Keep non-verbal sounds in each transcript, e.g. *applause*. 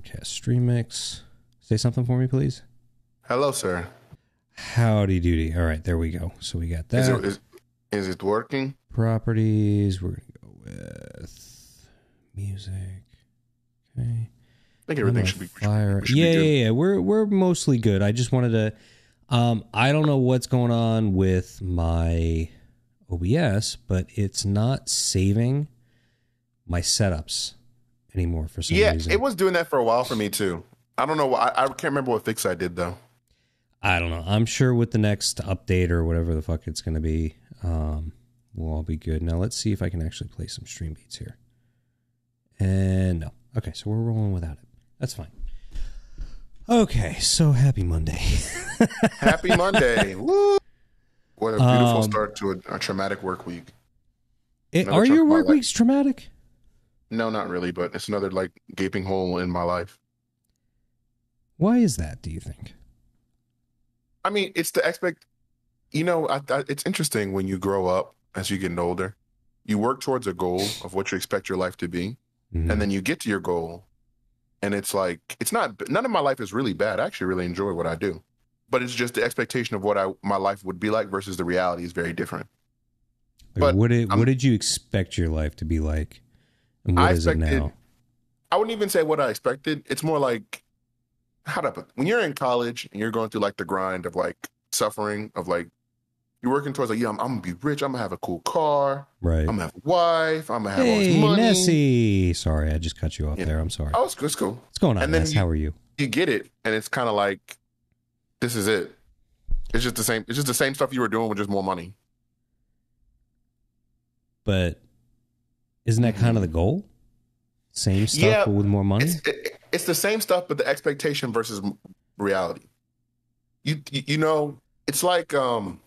Broadcast stream mix. Say something for me, please. Hello, sir. Howdy doody. All right, there we go. So we got that. Is it, is, is it working? Properties. We're gonna go with music. Okay. I think everything should be. fire. should yeah, good. yeah, yeah. We're we're mostly good. I just wanted to. Um, I don't know what's going on with my OBS, but it's not saving my setups anymore for some Yeah, reason. it was doing that for a while for me too. I don't know. why- I, I can't remember what fix I did though. I don't know. I'm sure with the next update or whatever the fuck it's going to be, um, we'll all be good. Now let's see if I can actually play some stream beats here. And no. Okay, so we're rolling without it. That's fine. Okay, so happy Monday. *laughs* Happy Monday! Woo! What a beautiful Um, start to a, a traumatic work week. Another Are your work weeks traumatic? No, not really, but it's another like gaping hole in my life. Why is that, do you think? I mean, it's the expect. You know, I, I, it's interesting when you grow up as you get older. You work towards a goal of what you expect your life to be, Mhm. and then you get to your goal, and it's like it's not. None of my life is really bad. I actually really enjoy what I do, but it's just the expectation of what I my life would be like versus the reality is very different. Like, but what did I'm- what did you expect your life to be like? And I what is it expected- now? I wouldn't even say what I expected. It's more like how to put when you're in college and you're going through like the grind of like suffering of like you're working towards like yeah I'm, I'm gonna be rich. I'm gonna have a cool car. Right. I'm gonna have a wife. I'm gonna have all this money. Nessie. Sorry, I just cut you off Yeah. there. I'm sorry. Oh, it's. It's cool. What's going on, and then Ness? you- How are you? You get it, and it's kind of like this is it. It's just the same. It's just the same stuff you were doing with just more money. But isn't that kind of the goal? Same stuff, Yeah, but with more money. It's it, it's the same stuff, but the expectation versus reality. You you, know, it's like um.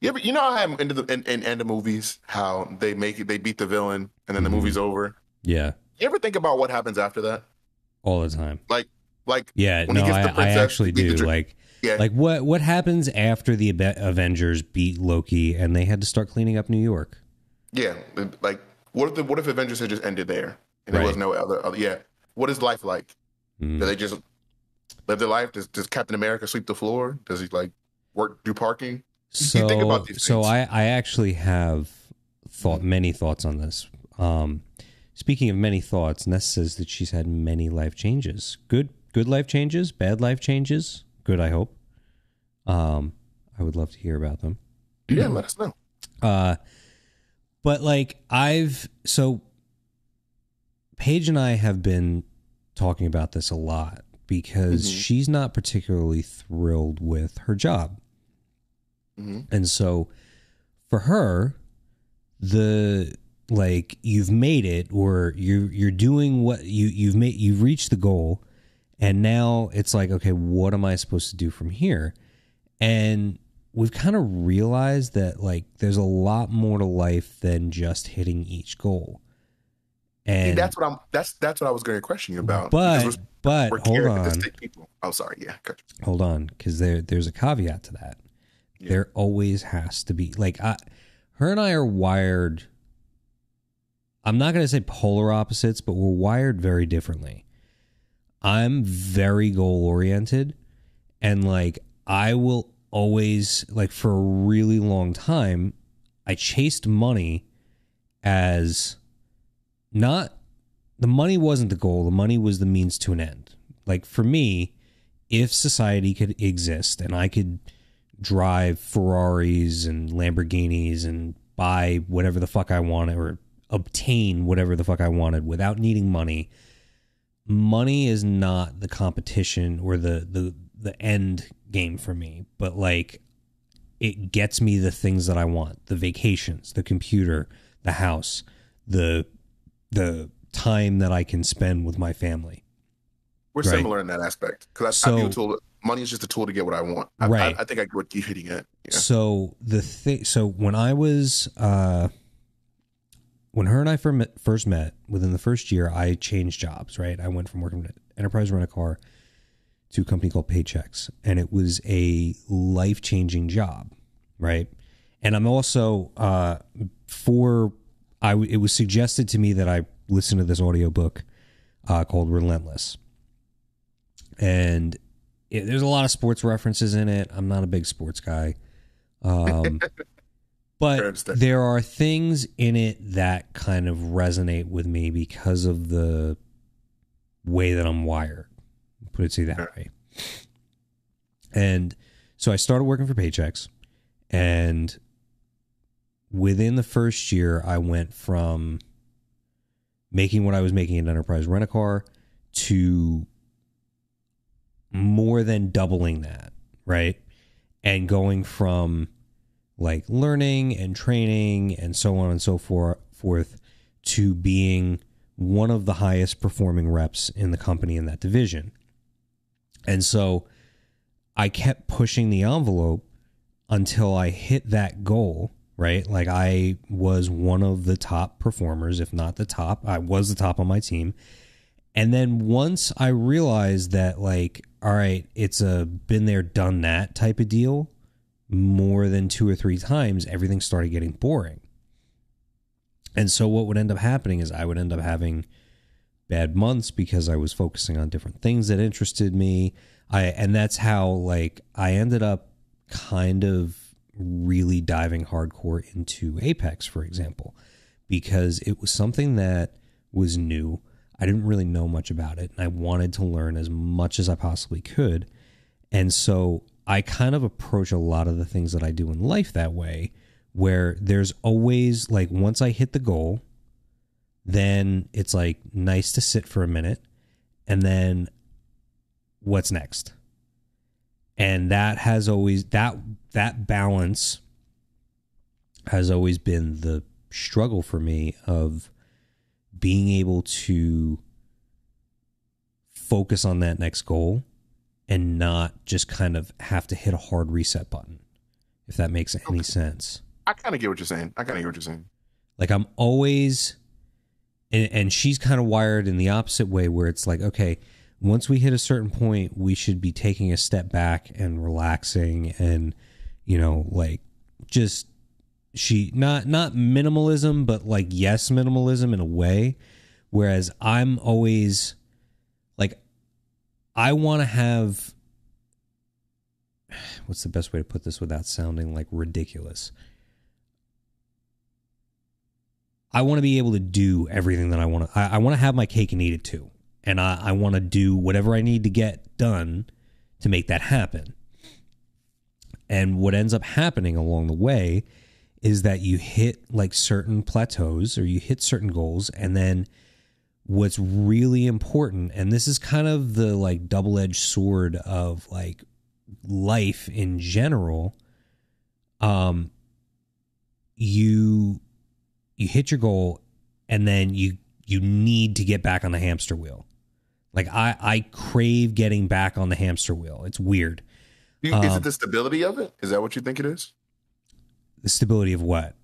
You ever, you know how in the in, in end of movies how they make it they beat the villain and then the Mhm. movie's over. yeah, You ever think about what happens after that? all the time. Like like Yeah, When he no, gets I, the I actually the do. Like, yeah, like what what happens after the Avengers beat Loki and they had to start cleaning up New York? Yeah. Like what if the what if Avengers had just ended there and there Right. was no other, other yeah. What is life like? Mm. Do they just live their life? Does, does Captain America sweep the floor? Does he like work do parking? you So, think about these so. I, I actually have thought many thoughts on this. Um, speaking of many thoughts, Ness says that she's had many life changes. Good, good life changes, bad life changes. Good, I hope. Um, I would love to hear about them. Yeah, let us know. Uh, but like I've so Paige and I have been talking about this a lot because Mhm. she's not particularly thrilled with her job. hmm And so for her, the like you've made it or you you're doing what you you've made you've reached the goal and now it's like okay, what am I supposed to do from here? And we've kind of realized that like there's a lot more to life than just hitting each goal. And that's what I'm. That's that's what I was going to question you about. but but hold on. Oh, sorry. Yeah. you. hold on because there there's a caveat to that Yeah. there always has to be like I, her and i are wired i'm not going to say polar opposites but we're wired very differently i'm very goal oriented and like i will always like for a really long time i chased money as not the money wasn't the goal the money was the means to an end. Like for me if society could exist and I could drive Ferraris and Lamborghinis and buy whatever the fuck I wanted or obtain whatever the fuck I wanted without needing money, money is not the competition or the the the end game for me, but like it gets me the things that I want, the vacations, the computer, the house, the the time that I can spend with my family. We're Right. similar in that aspect because I, So- I view tool. Money is just a tool to get what I want. I, Right. I, I think I get what you're hitting at. Yeah. So the thing, so when I was, uh, when her and I first met, within the first year, I changed jobs. Right, I went from working at Enterprise Rent a Car to a company called Paychex, and it was a life changing job. Right, and I'm also uh, for I It was suggested to me that I listen to this audiobook uh, called Relentless, and it, there's a lot of sports references in it. I'm not a big sports guy, um, *laughs* but there are things in it that kind of resonate with me because of the way that I'm wired. Put it to you that way. And so I started working for Paychex, and within the first year, I went from making what I was making in Enterprise Rent a Car to more than doubling that, right? And going from like learning and training and so on and so forth, forth to being one of the highest performing reps in the company in that division. And so I kept pushing the envelope until I hit that goal, right? Like I was one of the top performers, if not the top. I was the top on my team. And then once I realized that, like, all right, it's a been there, done that type of deal, more than two or three times, everything started getting boring. And so what would end up happening is I would end up having bad months because I was focusing on different things that interested me. I and that's how like I ended up kind of really diving hardcore into Apex, for example, because it was something that was new. I didn't really know much about it, and I wanted to learn as much as I possibly could. And so I kind of approach a lot of the things that I do in life that way, where there's always like once I hit the goal, then it's like nice to sit for a minute, and then what's next? And that has always that that balance has always been the struggle for me of being able to focus on that next goal and not just kind of have to hit a hard reset button if that makes any okay. sense i kind of get what you're saying i kind of get what you're saying like i'm always and, and she's kind of wired in the opposite way where it's like okay once we hit a certain point we should be taking a step back and relaxing and you know like just she not not minimalism but like yes minimalism in a way. Whereas i'm always like i want to have *sighs* what's the best way to put this without sounding like ridiculous i want to be able to do everything that i want to i, I want to have my cake and eat it too. And i, I want to do whatever i need to get done to make that happen. And what ends up happening along the way is that you hit like certain plateaus or you hit certain goals and then what's really important and this is kind of the like double-edged sword of like life in general um you you hit your goal and then you you need to get back on the hamster wheel like i i crave getting back on the hamster wheel it's weird you, um, is it um, the stability of it is that what you think it is the stability of what?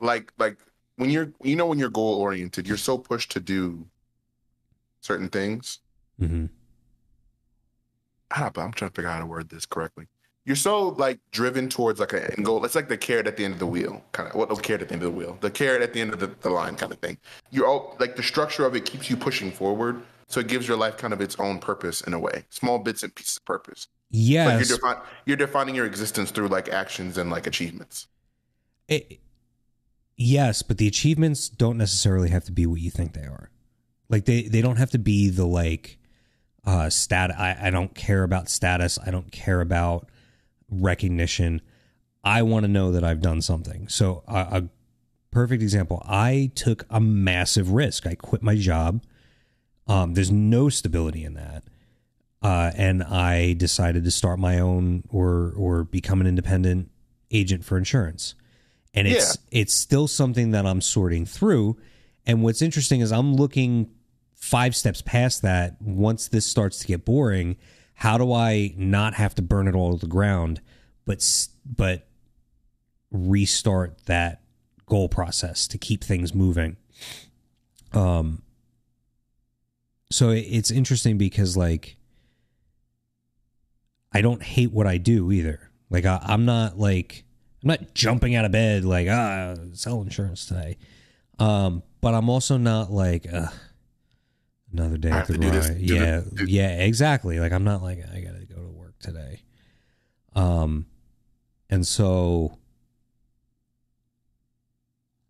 Like like when you're you know when you're goal oriented, you're so pushed to do certain things. Mm-hmm. I'm trying to figure out how to word this correctly. You're so like driven towards like an end goal. It's like the carrot at the end of the wheel, kind of. What well, the carrot at the end of the wheel? The carrot at the end of the, the line, kind of thing. You're all like the structure of it keeps you pushing forward, so it gives your life kind of its own purpose in a way, small bits and pieces of purpose. Yes, like you're, defi- you're defining your existence through like actions and like achievements. It, yes, but the achievements don't necessarily have to be what you think they are. Like they they don't have to be the like uh stat I, I don't care about status. I don't care about recognition. I want to know that I've done something. So uh, a perfect example, I took a massive risk. I quit my job. Um, there's no stability in that. Uh, and I decided to start my own or or become an independent agent for insurance and it's yeah. it's still something that I'm sorting through. And what's interesting is I'm looking five steps past that. Once this starts to get boring, how do I not have to burn it all to the ground, but but restart that goal process to keep things moving? Um. So it's interesting because like I don't hate what I do either. Like I, I'm not like I'm not jumping out of bed like ah sell insurance today. Um, but I'm also not like uh, another day at the do this, do the- Yeah, do- yeah, exactly. Like I'm not like I gotta go to work today. Um, and so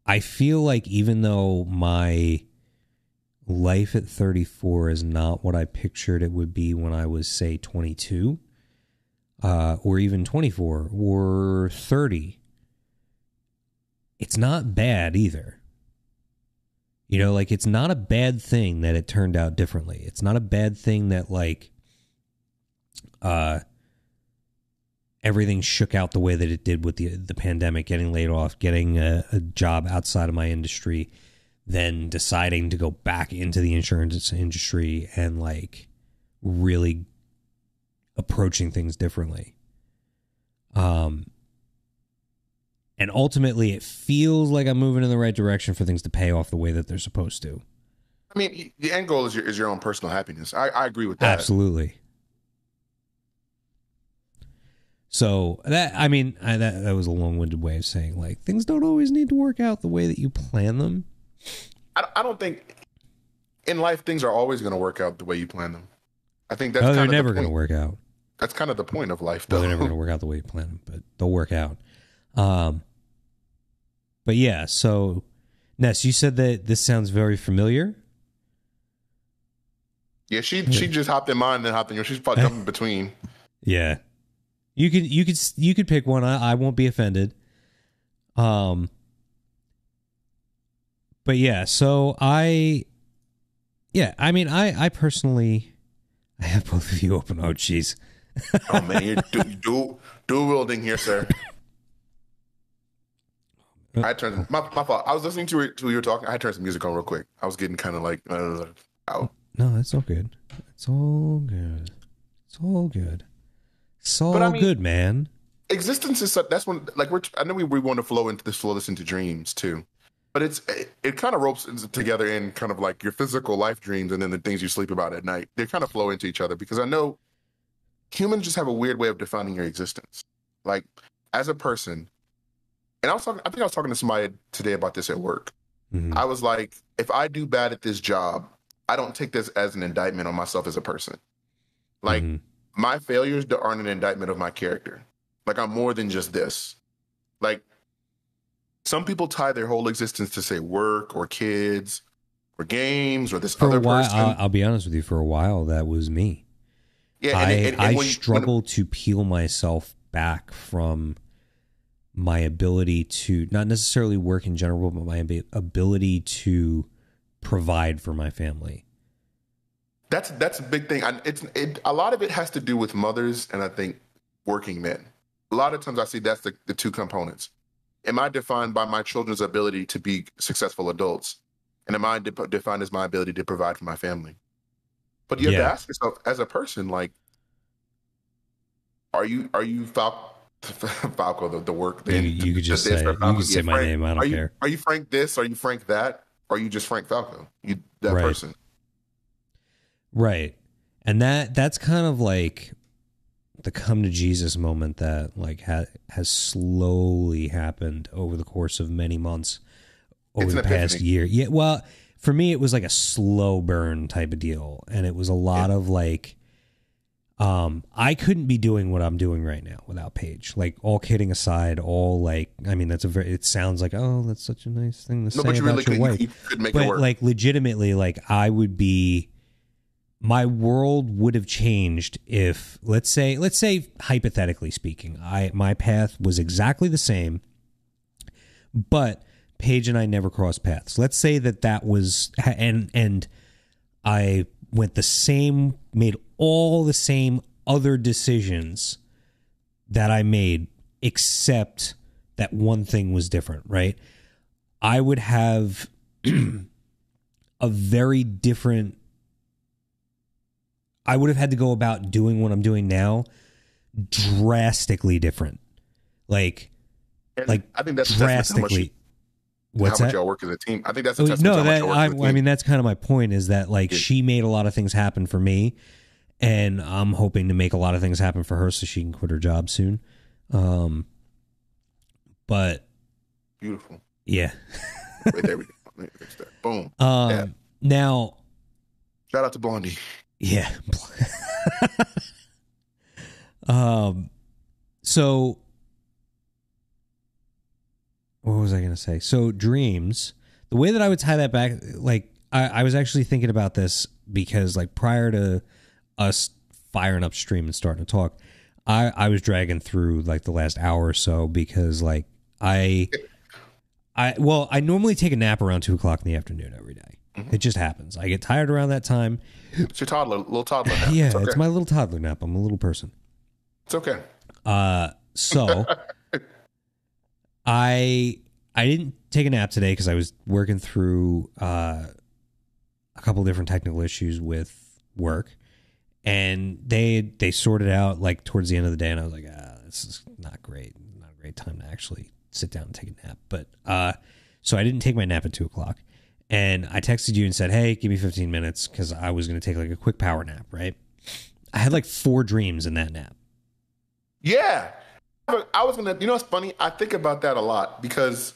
I feel like even though my life at 34 is not what I pictured it would be when I was say 22, uh, or even 24 or 30, it's not bad either. You know, like it's not a bad thing that it turned out differently. It's not a bad thing that like uh everything shook out the way that it did with the the pandemic, getting laid off, getting a, a job outside of my industry, then deciding to go back into the insurance industry and like really approaching things differently. Um and ultimately it feels like I'm moving in the right direction for things to pay off the way that they're supposed to. I mean, the end goal is your is your own personal happiness. I, I agree with that. Absolutely. So that I mean I, that that was a long-winded way of saying like things don't always need to work out the way that you plan them. I, I don't think in life things are always going to work out the way you plan them. I think that's oh, they're never the going to work out. That's kind of the point of life, No, though. they're never going to work out the way you plan them, but they'll work out. Um, but yeah, so Ness, you said that this sounds very familiar. yeah, she she just hopped in mine and then hopped in yours. She's probably jumping *laughs* between. Yeah, you could you could you could pick one. I, I won't be offended. Um, but yeah, so I, yeah, I mean, I I personally, I have both of you open. Oh, jeez. Oh man, you're du- dual dual wielding here, sir. *laughs* I turned my, my fault. I was listening to it to you were talking. I turned some music on real quick. I was getting kind of like uh, out. No, it's all good. It's all good. It's all good. It's all I mean- good, man. Existence is such- that's when like we're. I know we, we want to flow into this, flow this into dreams too, but it's it, it kind of ropes together in kind of like your physical life dreams and then the things you sleep about at night. They kind of flow into each other because I know humans just have a weird way of defining your existence. Like as a person, and I was talking. I think I was talking to somebody today about this at work. Mhm. I was like, if I do bad at this job, I don't take this as an indictment on myself as a person. Like Mhm. my failures aren't an indictment of my character. Like I'm more than just this. Like some people tie their whole existence to say work or kids or games or this for other while, person. I'll, I'll be honest with you. For a while, that was me. yeah, I, and, and, and I struggle to peel myself back from my ability to not necessarily work in general, but my ability to provide for my family. That's that's a big thing. I, it's it, a lot of it has to do with mothers and I think working men. A lot of times I see that's the, the two components. Am I defined by my children's ability to be successful adults, and am I de- defined as my ability to provide for my family? But you have Yeah. to ask yourself, as a person, like, are you are you *laughs* Falco the, the work? The, You, you could just say you could say Yeah, my Frank- name. I don't are you, care. Are you Frank this? Are you Frank that? Or are you just Frank Falco? You that Right. person. Right. And that that's kind of like the come to Jesus moment that like ha- has slowly happened over the course of many months over It's the past epiphany. year. Yeah, well, for me it was like a slow burn type of deal and it was a lot of like um I couldn't be doing what I'm doing right now without Paige. Like all kidding aside, all like I mean that's a very it sounds like oh that's such a nice thing to No, say but you about really your could, wife you, could make it but work. like legitimately like i would be my world would have changed if let's say let's say hypothetically speaking i my path was exactly the same but paige and i never crossed paths let's say that that was and and i went the same made all the same other decisions that i made except that one thing was different right i would have *clears throat* a very different I would have had to go about doing what I'm doing now drastically different. Like And like I think that's a testament to how much, drastically What's how much that? y'all work as a team. I think that's a Oh, testament no, to how much that I, I mean that's kind of my point is that like Yeah. she made a lot of things happen for me and I'm hoping to make a lot of things happen for her so she can quit her job soon. Um but beautiful. yeah. Right there we go. Let me fix that. Boom. *laughs* Um Yeah. now Shout out to Blondie. Yeah. *laughs* um so what was I going to say? So dreams, the way that I would tie that back like I, I was actually thinking about this because like prior to us firing up stream and starting to talk, I I was dragging through like the last hour or so because like I I well I normally take a nap around two o'clock in the afternoon every day. It just happens. I get tired around that time. It's your toddler, little toddler. Now. *laughs* Yeah, it's, okay. it's my little toddler nap. I'm a little person. It's okay. Uh, so *laughs* I I didn't take a nap today because I was working through uh, a couple different technical issues with work, and they they sorted out like towards the end of the day, and I was like, ah, this is not great, not a great time to actually sit down and take a nap. But uh, so I didn't take my nap at two o'clock, and I texted you and said, hey, give me 15 minutes because I was going to take like a quick power nap, right? I had like four dreams in that nap. Yeah. I was gonna you know what's funny? I think about that a lot because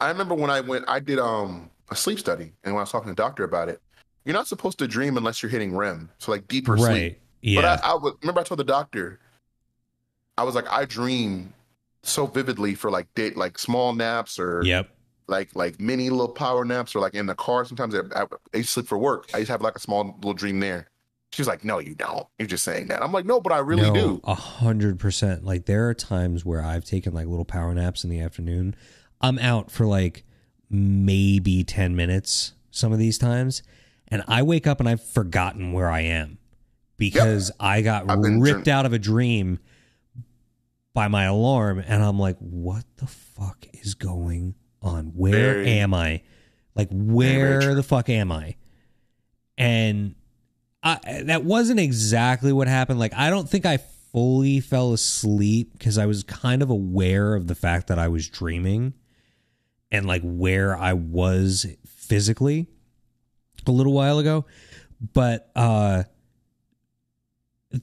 I remember when I went I did um a sleep study and when I was talking to the doctor about it, you're not supposed to dream unless you're hitting REM. So like deeper right. sleep. Yeah. But I, I would remember I told the doctor, I was like, I dream so vividly for like day, like small naps or yep. like like mini little power naps or like in the car. Sometimes I, I, I sleep for work. I just have like a small little dream there. She was like, "No, you don't. You're just saying that." I'm like, "No, but I really no, do." A hundred percent. Like there are times where I've taken like little power naps in the afternoon. I'm out for like maybe ten minutes some of these times, and I wake up and I've forgotten where I am because I got ripped out of a dream by my alarm, and I'm like, "What the fuck is going on? Where Very- am I? Like, where the fuck am I?" And I, that wasn't exactly what happened. Like, I don't think I fully fell asleep because I was kind of aware of the fact that I was dreaming and like where I was physically a little while ago. But uh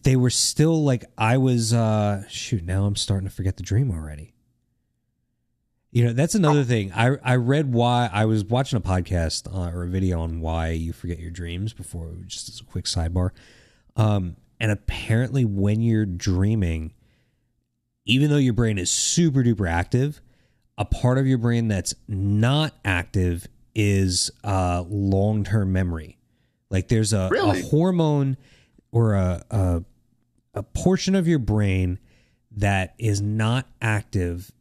they were still like I was uh shoot, now I'm starting to forget the dream already. You know, that's another thing. I I read why I was watching a podcast uh, or a video on why you forget your dreams before, just as a quick sidebar. Um, and apparently, when you're dreaming, even though your brain is super duper active, a part of your brain that's not active is uh, long term memory. Like there's a, Really? a hormone or a, a a portion of your brain that is not active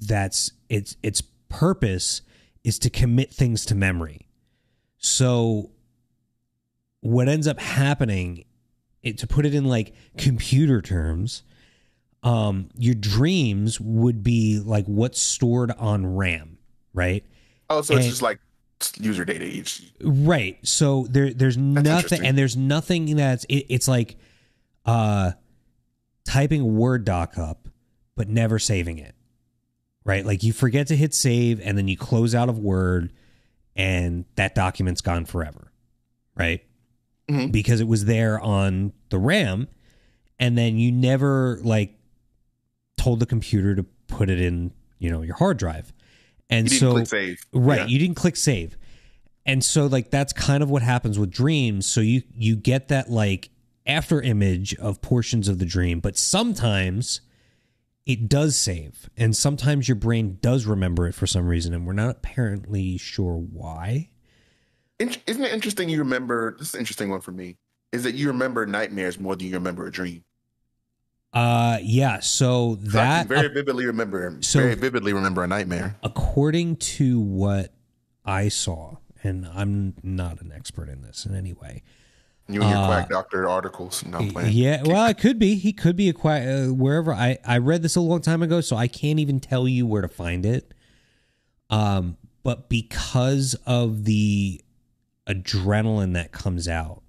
that's its its purpose is to commit things to memory. So what ends up happening it, to put it in like computer terms um your dreams would be like what's stored on RAM, right? Oh, so it's just like user data each. Right. So there there's nothing and there's nothing that's it, it's like uh typing a Word doc up but never saving it. Right? Like you forget to hit save and then you close out of Word and that document's gone forever. Right? Mhm. Because it was there on the RAM and then you never like told the computer to put it in, you know, your hard drive. And You didn't so. Right. Yeah. You didn't click save. And so like that's kind of what happens with dreams. So you you get that like after image of portions of the dream, but sometimes it does save. And sometimes your brain does remember it for some reason and we're not apparently sure why. In- Isn't it interesting you remember this is an interesting one for me, is that you remember nightmares more than you remember a dream. Uh yeah, So that very vividly remember so- very vividly remember a nightmare. according to what I saw, and I'm not an expert in this in any way. You and your Uh, quack doctor articles. No. Yeah, well, it could be. He could be a quiet uh, wherever. I I read this a long time ago, so I can't even tell you where to find it. Um, but because of the adrenaline that comes out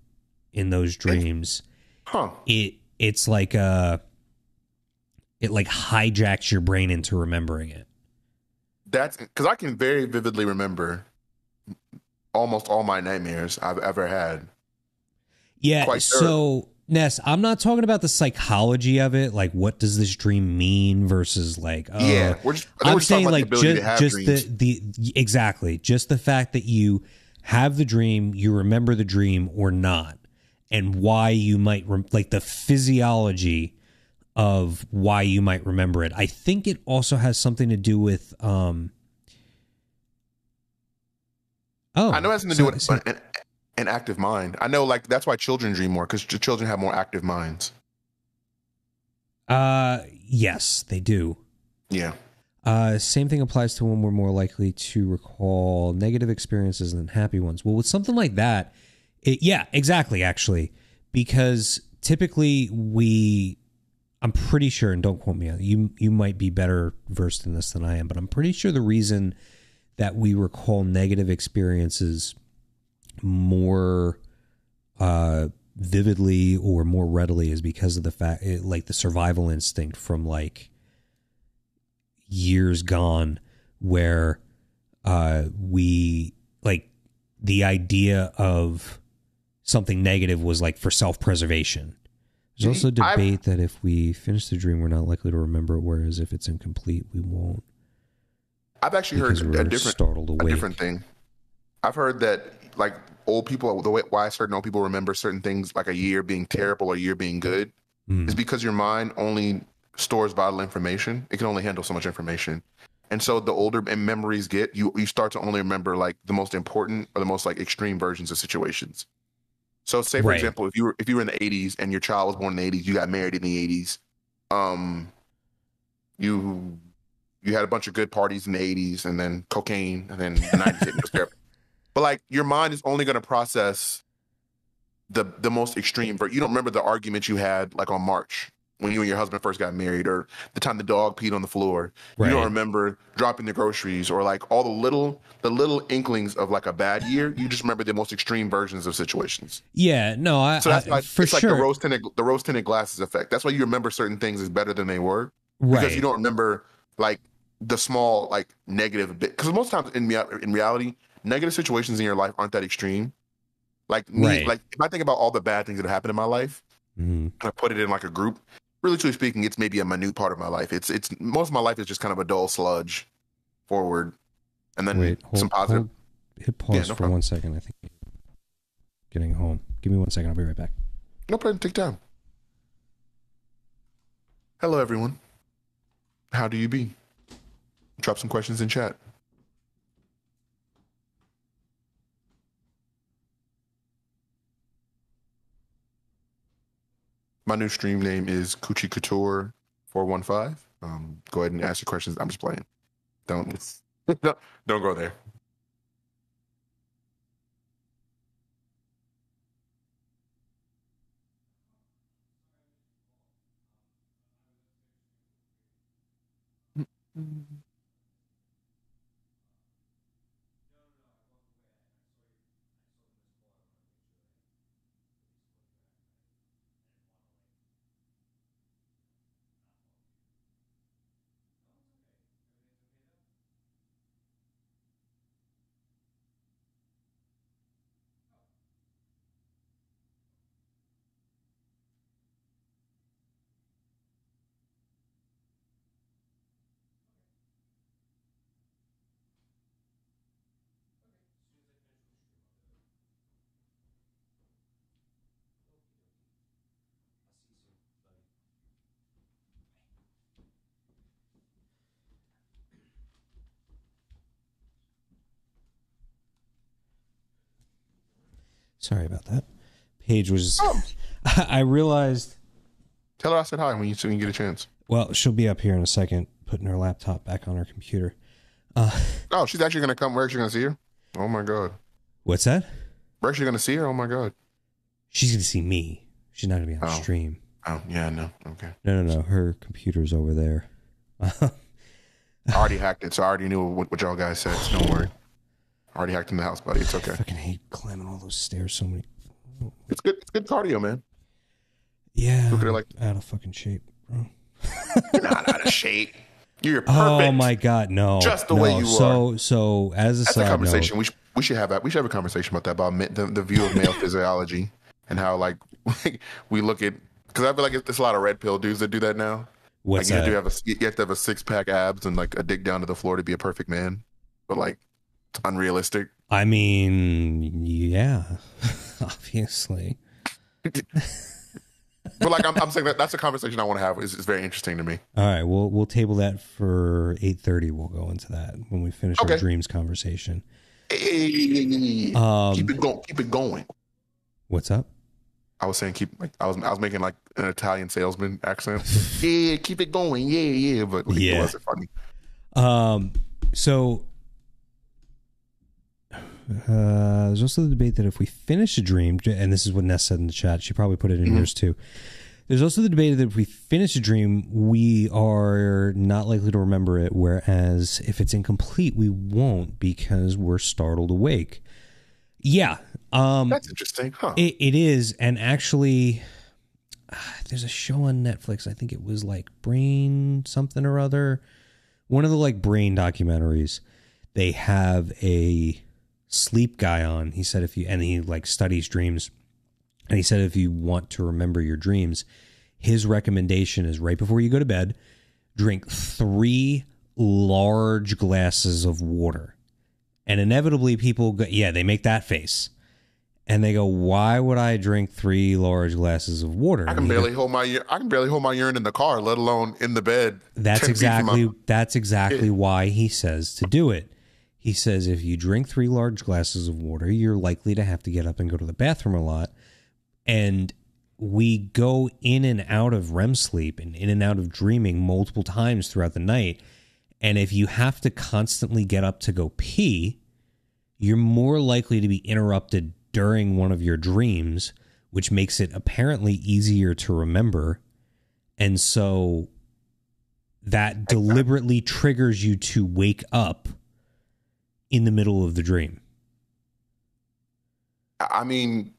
in those dreams, Huh. it it's like uh it like hijacks your brain into remembering it. That's because I can very vividly remember almost all my nightmares I've ever had. Yeah. Quite so Ness, I'm not talking about the psychology of it, like what does this dream mean versus like oh yeah, we're just, I'm we're just saying like just just the the exactly just the fact that you have the dream, you remember the dream or not, and why you might rem- like the physiology of why you might remember it. I think it also has something to do with um Oh, I know it has something to so- do with so- an, an active mind. I know, like that's why children dream more because children have more active minds. uh yes, they do. Yeah, Uh, same thing applies to when we're more likely to recall negative experiences than happy ones. Well, with something like that, it, yeah, exactly, actually, because typically we, I'm pretty sure, and don't quote me, on you you might be better versed in this than I am, but I'm pretty sure the reason that we recall negative experiences more uh, vividly or more readily is because of the fact, it, like the survival instinct from like years gone where uh we like the idea of something negative was like for self-preservation. There's also I've- debate that if we finish the dream we're not likely to remember it whereas if it's incomplete we won't. I've actually heard a different a different thing. I've heard that like old people, the way why certain old people remember certain things, like a year being terrible or a year being good, Mm. is because your mind only stores vital information. It can only handle so much information. And so the older memories get, you you start to only remember like the most important or the most like extreme versions of situations. So say for Right. example, if you were if you were in the eighties and your child was born in the eighties, you got married in the eighties, um you you had a bunch of good parties in the eighties and then cocaine and then the nineties But like your mind is only gonna process the the most extreme ver- you don't remember the argument you had like on March when you and your husband first got married or the time the dog peed on the floor. You don't remember dropping the groceries or like all the little the little inklings of like a bad year. You just remember the most extreme versions of situations. yeah no i, So that's I like for it's like sure the rose tinted the rose tinted glasses effect. That's why you remember certain things as better than they were right because you don't remember like the small like negative bit. Because most times in in reality, negative situations in your life aren't that extreme. Like me, Right. like if I think about all the bad things that happened in my life mm-hmm. and I put it in like a group, really truly speaking, it's maybe a minute part of my life. It's it's most of my life is just kind of a dull sludge forward, and then wait hold, some positive. hold- hit pause no for problem. one second i think getting home give me one second i'll be right back No problem. Take time. Hello, everyone. How do you be? Drop some questions in chat. My new stream name is Coochie Couture four one five. Um, go ahead and ask your questions. I'm just playing. Don't *laughs* don't don't go there. Sorry about that paige was Oh. *laughs* i realized Tell her I said hi when you, when you get a chance. Well, she'll be up here in a second, putting her laptop back on her computer. Uh, Oh, she's actually gonna come. We're actually gonna see her. Oh my god. what's that? We're actually gonna see her. Oh my god. She's gonna see me. She's not gonna be on Oh. stream. Oh yeah, no. Okay. No, no, no. Her computer's over there. *laughs* I already hacked it, so I already knew what, what y'all guys said. So don't worry. I already hacked in the house, buddy. It's okay. Climbing all those stairs so many. It's good. It's good cardio, man. Yeah, Look at her like- out of fucking shape, bro. You're not out of shape. You're *laughs* oh perfect. Oh my god, no! Just the no. way you are. so, So, as a That's a conversation. note, We should we should have that. We should have a conversation about that about the, the view of male *laughs* physiology and how like *laughs* we look at because I feel like it's, it's a lot of red pill dudes that do that now. what's like you that? have to have a you have to have a six pack abs and like a dick down to the floor to be a perfect man, but like unrealistic. I mean, yeah, *laughs* obviously. But like I'm, I'm saying that that's a conversation I want to have. It's, it's very interesting to me. All right, we'll we'll table that for eight thirty. We'll go into that when we finish our dreams conversation. Hey, Um, keep it going. Keep it going. What's up? I was saying keep like I was I was making like an Italian salesman accent. *laughs* yeah, keep it going. Yeah, yeah, but like, Yeah. it wasn't funny. Um, so uh, there's also the debate that if we finish a dream, and this is what Ness said in the chat, she probably put it in yours too. There's also the debate that if we finish a dream, we are not likely to remember it, whereas if it's incomplete, we won't because we're startled awake. Yeah, um, That's interesting, huh? it, it is, and actually, ah, there's a show on Netflix. I think it was like Brain something or other. One of the like brain documentaries. They have a sleep guy on. He said if you and he like studies dreams, and he said if you want to remember your dreams, his recommendation is right before you go to bed, drink three large glasses of water. And inevitably, people go, yeah, they make that face. And they go, why would I drink three large glasses of water? I can goes, barely hold my I can barely hold my urine in the car, let alone in the bed. That's 10 feet from my- exactly that's exactly why he says to do it. He says if you drink three large glasses of water, you're likely to have to get up and go to the bathroom a lot. And we go in and out of REM sleep and in and out of dreaming multiple times throughout the night. And if you have to constantly get up to go pee, you're more likely to be interrupted during one of your dreams, which makes it apparently easier to remember. And so that deliberately triggers you to wake up in the middle of the dream. I mean,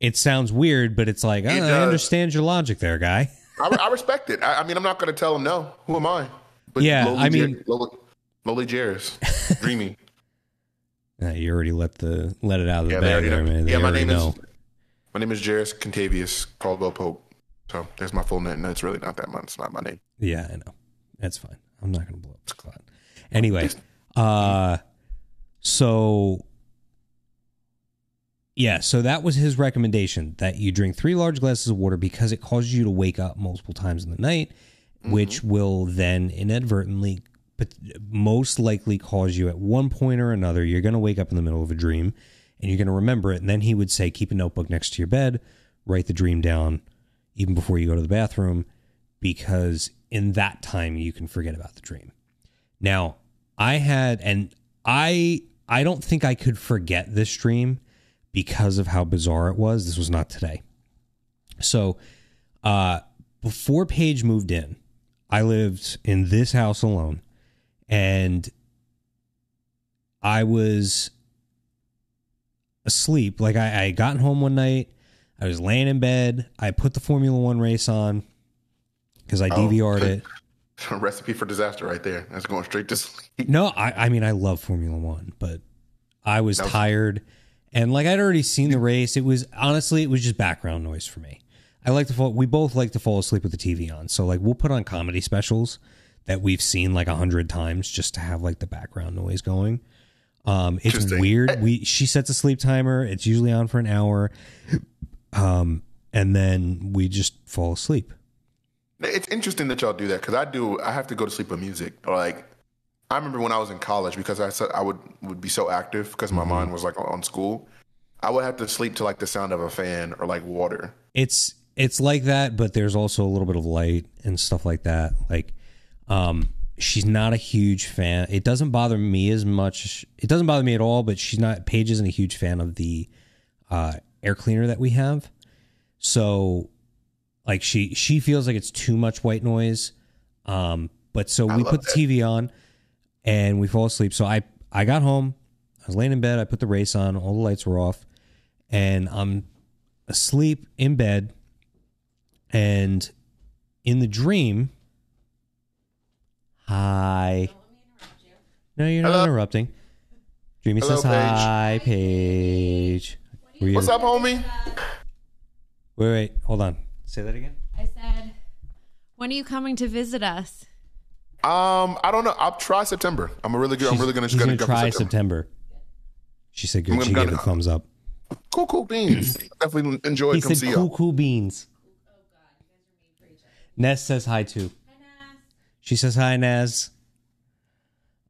It sounds weird, but it's like, It "Oh, I understand your logic there, guy. I, I respect it. I, I mean, I'm not going to tell him no. Who am I? But Yeah, I Jer- mean- lowly, lowly Jairus, *laughs* dreamy. Uh, you already let the let it out of the Yeah, bag there, man. They Yeah, my name know. is my name is Jairus Kentavious Caldwell Pope. So there's my full name. No, it's really not that much. It's not my name. Yeah, I know. That's fine. I'm not going to blow up the cloud. Anyway, uh, so yeah, so that was his recommendation that you drink three large glasses of water because it causes you to wake up multiple times in the night, mm-hmm. which will then inadvertently, but most likely cause you at one point or another, you're going to wake up in the middle of a dream and you're going to remember it. And then he would say, keep a notebook next to your bed, write the dream down even before you go to the bathroom, because in that time you can forget about the dream. Now, I had, and I, I don't think I could forget this dream because of how bizarre it was. This was not today. So, uh, before Paige moved in, I lived in this house alone, and I was asleep. Like I, I had gotten home one night, I was laying in bed. I put the Formula One race on because I Oh, DVR'd it. *laughs* Recipe for disaster right there. That's going straight to sleep. No, I, I mean I love Formula One, but I was was- tired, and like I'd already seen the race. It was honestly, it was just background noise for me. I like to fall. We both like to fall asleep with the TV on, so like we'll put on comedy specials that we've seen like a hundred times just to have like the background noise going. Um, it's weird. We she sets a sleep timer. It's usually on for an hour, um, and then we just fall asleep. It's interesting that y'all do that because I do. I have to go to sleep with music. Or like, I remember when I was in college because I said I would would be so active because my mind was like on school. I would have to sleep to like the sound of a fan or like water. it's it's like that but there's also a little bit of light and stuff like that like um she's not a huge fan it doesn't bother me as much it doesn't bother me at all but she's not paige isn't a huge fan of the uh air cleaner that we have so like she she feels like it's too much white noise. Um but so we love put the tv on and we fall asleep. So i i got home i was laying in bed i put the race on all the lights were off and i'm asleep in bed. And in the dream hi. No you're not Hello? interrupting. Dreamy Hello, says Paige. hi paige. What's up, homie? wait wait hold on say that again I said, when are you coming to visit us? Um, I don't know. I'll try September. I'm a really good. I'm really gonna she's gonna gonna go try for September. september She said good. She gonna- gave it a thumbs up. Cool, cool beans. *clears throat* Definitely enjoy He it. Come said see cool, y'all. cool beans. Ness says hi too. Hi, She says hi, Naz.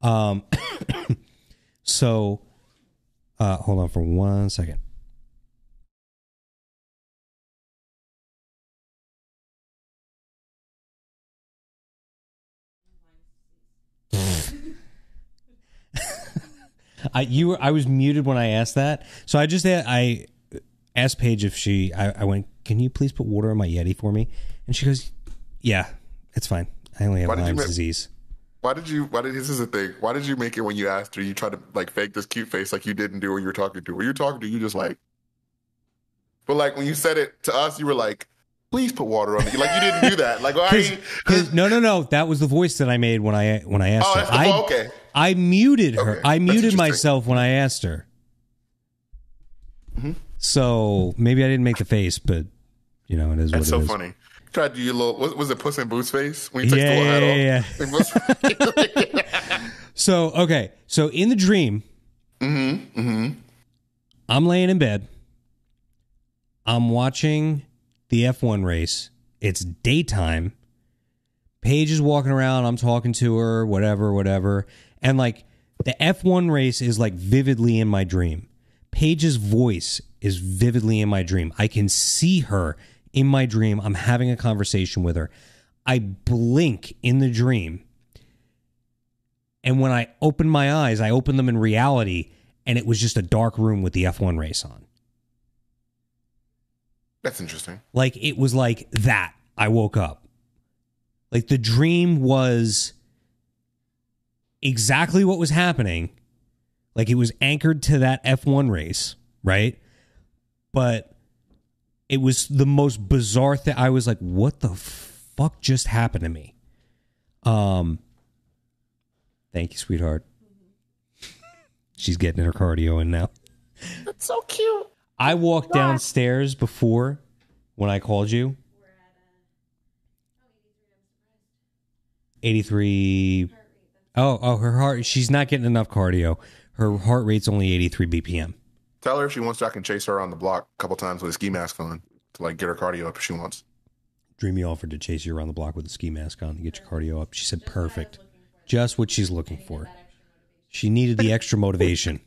Um, *coughs* so, uh, hold on for one second. I you were I was muted when I asked that, so I just I asked Paige if she I, I went, can you please put water on my Yeti for me? And she goes, yeah, it's fine. I only have Why Lyme's ma- disease. Why did you? Why did this is the thing? Why did you make it when you asked her? You tried to like fake this cute face like you didn't do when you were talking to her. When you were talking to you just like. But like when you said it to us, you were like, "Please put water on it. Like you didn't do that. Like you- Because no, no, no, that was the voice that I made when I when I asked Oh, her. *laughs* the, I oh, okay. I muted her. Okay, I muted myself when I asked her. Mm-hmm. So maybe I didn't make the face, but you know it is That's what so it is. funny. Tried to do your little. Was, was it Puss in Boots face when you took Yeah, the little yeah, *laughs* hat yeah, off? *laughs* So okay, so in the dream, mm-hmm. Mm-hmm. I'm laying in bed. I'm watching the F1 race. It's daytime. Paige is walking around. I'm talking to her, whatever, whatever. And like the F1 race is like vividly in my dream. Paige's voice is vividly in my dream. I can see her in my dream. I'm having a conversation with her. I blink in the dream. And when I open my eyes, I open them in reality, and it was just a dark room with the F1 race on. That's interesting. Like it was like that. I woke up. Like the dream was exactly what was happening. Like it was anchored to that F1 race, right? But it was the most bizarre thing. I was like, what the fuck just happened to me? Um Thank you, sweetheart. She's getting her cardio in now. That's so cute. I walked downstairs before when I called you. 83 Oh, oh, her heart she's not getting enough cardio. Her heart rate's only 83 BPM. Tell her if she wants to, I can chase her around the block a couple times with a ski mask on to like get her cardio up if she wants. Dreamy offered to chase you around the block with a ski mask on to get your cardio up. She said perfect. Just what she's looking for. She needed the extra motivation.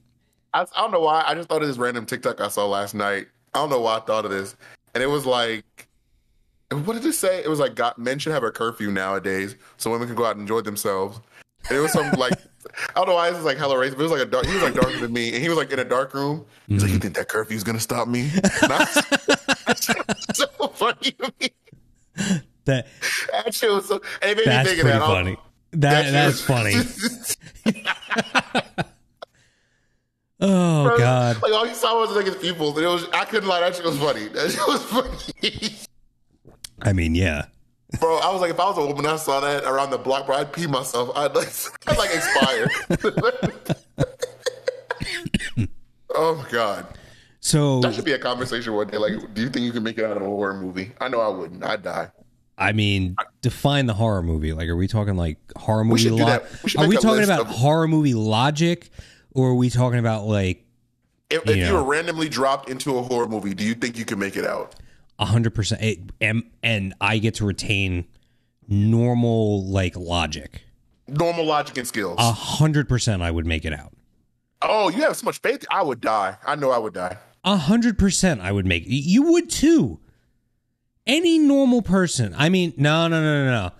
I, I don't know why. I just thought of this random TikTok I saw last night. I don't know why I thought of this, and it was like, what did it say? It was like, God, men should have a curfew nowadays so women can go out and enjoy themselves. And it was some like, I don't know why this is like hella racist, but it was like a dark. He was like darker than me, and he was like in a dark room. He's like, mm-hmm. you think that curfew's gonna stop me? And I *laughs* so funny to me. That That shit was so. And it made that's me think pretty of that. funny. That shit that's funny. *laughs* *laughs* Oh god. Like all you saw was like his pupils, and it was I couldn't lie. That shit was funny. *laughs* That shit was funny. I mean, yeah. Bro, I was like, if I was a woman, I saw that around the block, bro, I'd pee myself. I'd like, *laughs* I'd like expire. *laughs* oh my god, So that should be a conversation one day. Like, do you think you can make it out of a horror movie? I know I wouldn't. I'd die. I mean, define the horror movie. Like, are we talking like horror movie? should do lo- that. We should are we talking about of- horror movie logic, or are we talking about like If, if Yeah. you were randomly dropped into a horror movie, do you think you can make it out? hundred percent? And and I get to retain normal like logic. Normal logic and skills. A hundred percent, I would make it out. oh, you have so much faith. I would die. I know I would die. A hundred percent, I would make. You would too. Any normal person. I mean, no, no, no, no, no.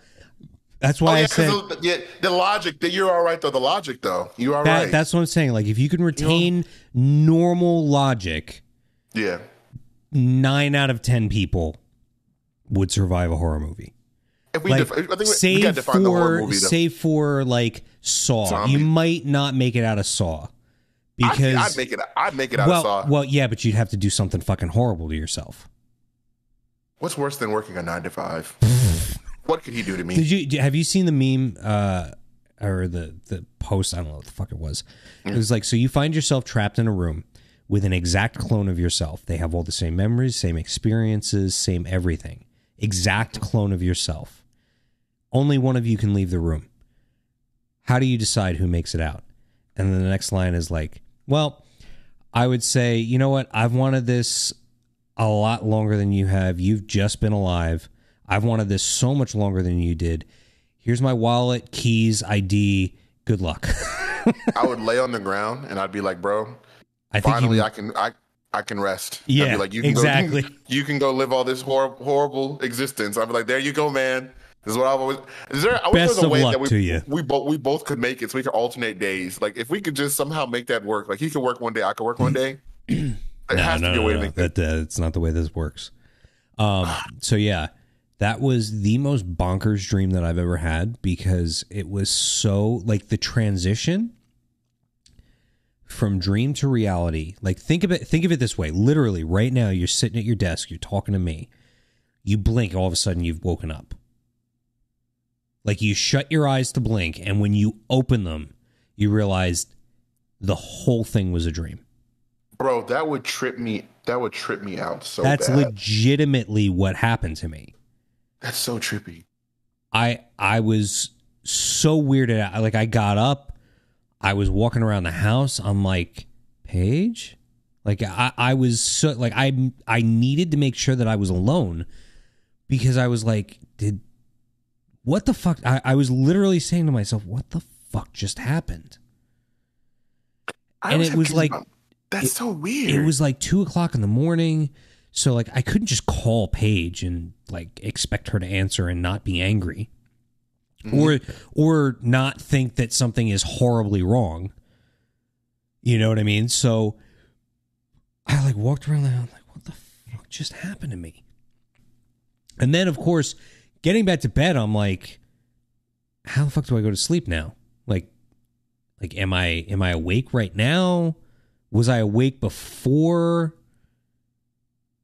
That's oh, why Oh I said the, yeah, the logic. That you're all right though. The logic though. You are that. right. That's what I'm saying. Like, if you can retain normal logic, yeah. nine out of ten people would survive a horror movie. If we, Like, def- I think we, we save gotta define the horror for movie save for like Saw, Zombie. you might not make it out of Saw I'd, because I'd make it. I'd make it out well, of Saw. well, yeah, but you'd have to do something fucking horrible to yourself. What's worse than working a nine to five? *laughs* what could he do to me? Did you have you seen the meme uh, or the the post? I don't know what the fuck it was. It was like so you find yourself trapped in a room with an exact clone of yourself. They have all the same memories, same experiences, same everything. Exact clone of yourself. Only one of you can leave the room. How do you decide who makes it out? And then the next line is like, well, I would say, you know what? I've wanted this a lot longer than you have. You've just been alive. I've wanted this so much longer than you did. Here's my wallet, keys, ID. Good luck. *laughs* I would lay on the ground and I'd be like, bro, I finally I can I I can rest. I'd Yeah, be like you can exactly. Go, you can go live all this hor- horrible existence. I'd be like, there you go, man. This is what I've always. Is there? I wish Best there was a way luck that we, to you. We both we both could make it, so we could alternate days. Like if we could just somehow make that work. Like he could work one day, I could work one day. *clears throat* There no, has no, to be a way no, to no. make that. That, that's not the way this works. Um, so yeah, that was the most bonkers dream that I've ever had because it was so like the transition from dream to reality. Like think of it think of it this way. Literally right now you're sitting at your desk, you're talking to me. You blink, all of a sudden you've woken up. Like you shut your eyes to blink and when you open them, you realize the whole thing was a dream. Bro, that would trip me. That would trip me out so That's bad. legitimately what happened to me. That's so trippy. I I was so weirded out. Like I got up, I was walking around the house. I'm like, Paige, like I I was so like I I needed to make sure that I was alone because I was like, did what the fuck? I, I was literally saying to myself, what the fuck just happened? I And always it was like- about- that's it- so weird. It was like two o'clock in the morning. So like I couldn't just call Paige and like expect her to answer and not be angry. Mm-hmm. Or or not think that something is horribly wrong. You know what I mean? So I like walked around the house like, what the fuck just happened to me? And then of course, getting back to bed, I'm like, how the fuck do I go to sleep now? Like like am I am I awake right now? Was I awake before?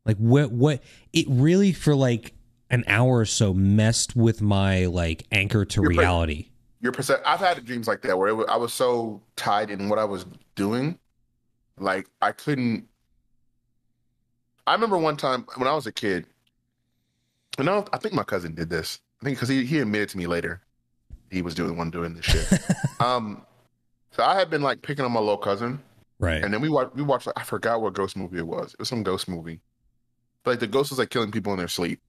Like what what it really for like an hour or so messed with my like anchor to You're pre- reality. your percep- I've had dreams like that where it was, I was so tied in what I was doing, like I couldn't. I remember one time when I was a kid, and I, I think my cousin did this. I think because he, he admitted to me later he was doing one doing this shit. *laughs* um, so I had been like picking on my little cousin, right. and then we watched we watched like, I forgot what ghost movie it was. It was some ghost movie, like the ghost was like killing people in their sleep,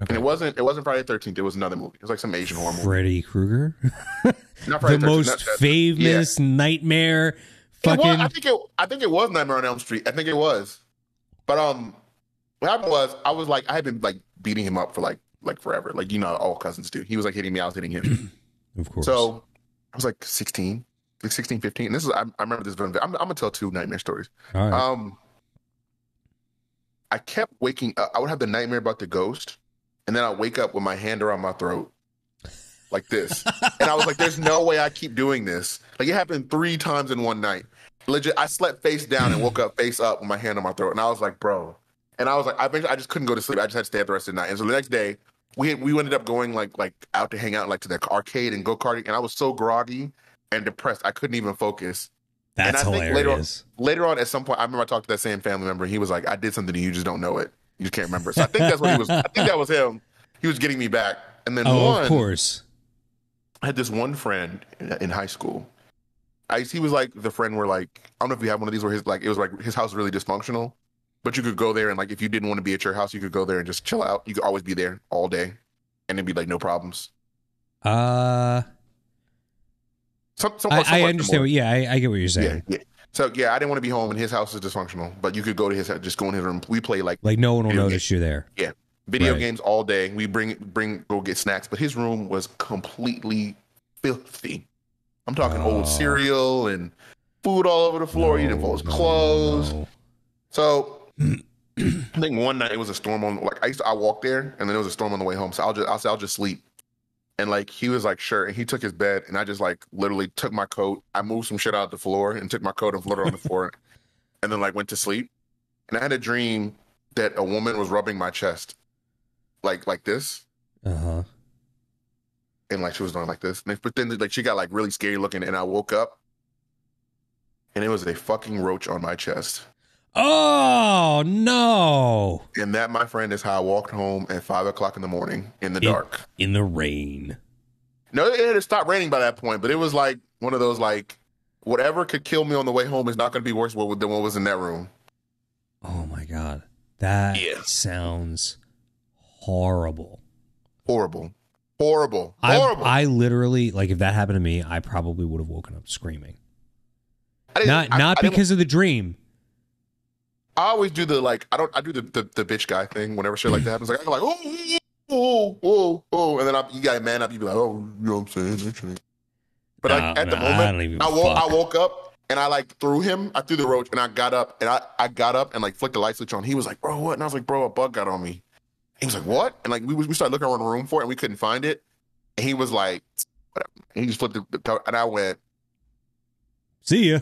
and it wasn't it wasn't Friday Thirteenth. It was another movie. It was like some Asian horror movie. Freddy Krueger, *laughs* Not the 13th, most not famous nightmare. It was, Fucking I think it. I think it was Nightmare on Elm Street. I think it was. But um, what happened was I was like I had been like beating him up for like like forever. Like you know all cousins do. He was like hitting me. I was hitting him. *clears throat* of course. so I was like 16, like 16, 15. And this is I, I remember this. I'm, I'm gonna tell two nightmare stories. all right. Um, I kept waking up. I would have the nightmare about the ghost, and then I wake up with my hand around my throat, like this. and I was like, "There's no way I keep doing this." Like it happened three times in one night. Legit, I slept face down and woke up face up with my hand on my throat, and I was like, "Bro." And I was like, I I just couldn't go to sleep. I just had to stay up the rest of the night. And so the next day, we we ended up going like like out to hang out like to the arcade and go karting, and I was so groggy and depressed, I couldn't even focus That's I think later on- hilarious. later on at some point i remember i talked to that same family member. And he was like i did something to you you just don't know it. You just can't remember so i think that's what he was i think that was him. He was getting me back. And then oh, one of course. i had this one friend in, in high school. I, he was like the friend where like i don't know if you have one of these where his like it was like his house was really dysfunctional but you could go there and like if you didn't want to be at your house you could go there and just chill out. You could always be there all day and it'd be like no problems. Uh, some, some, I, I somewhat understand. What, yeah, I, I get what you're saying. yeah, yeah. So yeah, I didn't want to be home, and his house is dysfunctional. But you could go to his, just go in his room. We play like Like no one will notice you're there. Yeah. Video Right. games all day. We bring bring go get snacks, but his room was completely filthy. I'm talking Oh. old cereal and food all over the floor. he didn't fold his No, no, clothes. no. So *clears throat* I think one night it was a storm on. Like I used to, I walked there, and then there was a storm on the way home. So I'll just I'll say I'll just sleep. And like he was like sure, and he took his bed, and I just like literally took my coat. I moved some shit out of the floor and took my coat and floated on the floor, *laughs* and then like went to sleep. And I had a dream that a woman was rubbing my chest, like like this, Uh huh. and like she was doing like this. And, but then like she got like really scary looking, and I woke up, and it was a fucking roach on my chest. Oh no! And that, my friend, is how I walked home at five o'clock in the morning in the It- dark. In the rain. No, it had stopped raining by that point, but it was like one of those like whatever could kill me on the way home is not going to be worse than what was in that room. Oh my god, that Yeah. sounds horrible. Horrible, horrible, horrible. I literally like if that happened to me, I probably would have woken up screaming. I Not I- not I because of the dream. I always do the like. I don't. I do the the, the bitch guy thing whenever shit like that happens. Like I'm like oh oh oh oh, and then I, you got a man up. You be like oh, you know what I'm saying? But like Nah, at the nah, I moment, I woke, fuck. I woke up and I like threw him. I threw the roach and I got up and I, I got up and like flicked the light switch on. He was like, bro, what? And I was like, bro, a bug got on me. He was like, what? And like we we started looking around the room for it and we couldn't find it. And he was like, whatever. And he just flipped the, the and I went, See ya.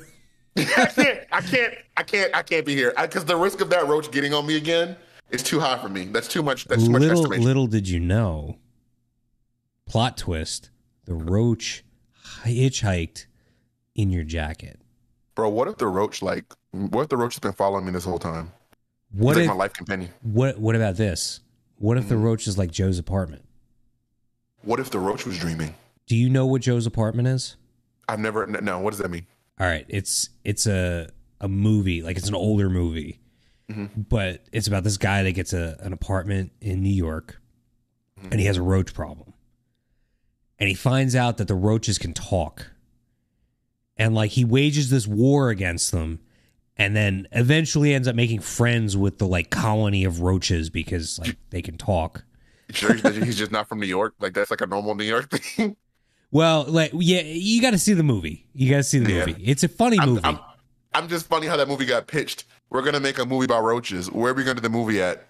I can't, I can't, I can't, I can't be here because the risk of that roach getting on me again is too high for me. That's too much. That's too much little estimation. little did you know. Plot twist: the roach hitchhiked in your jacket. Bro, what if the roach like? What if the roach has been following me this whole time? What He's if like my life companion. what what about this? What if the Mhm. roach is like Joe's apartment? What if the roach was dreaming? Do you know what Joe's apartment is? I've never. No, what does that mean? All right, it's it's a a movie, like it's an older movie, Mhm. but it's about this guy that gets a an apartment in New York, and he has a roach problem, and he finds out that the roaches can talk, and like he wages this war against them, and then eventually ends up making friends with the like colony of roaches because like they can talk. Sure, he's just not from New York. Like that's like a normal New York thing. *laughs* Well, like yeah, you got to see the movie. You got to see the Yeah. movie. It's a funny I'm, movie. I'm, I'm just funny how that movie got pitched. We're gonna make a movie about roaches. Where are we gonna the movie at?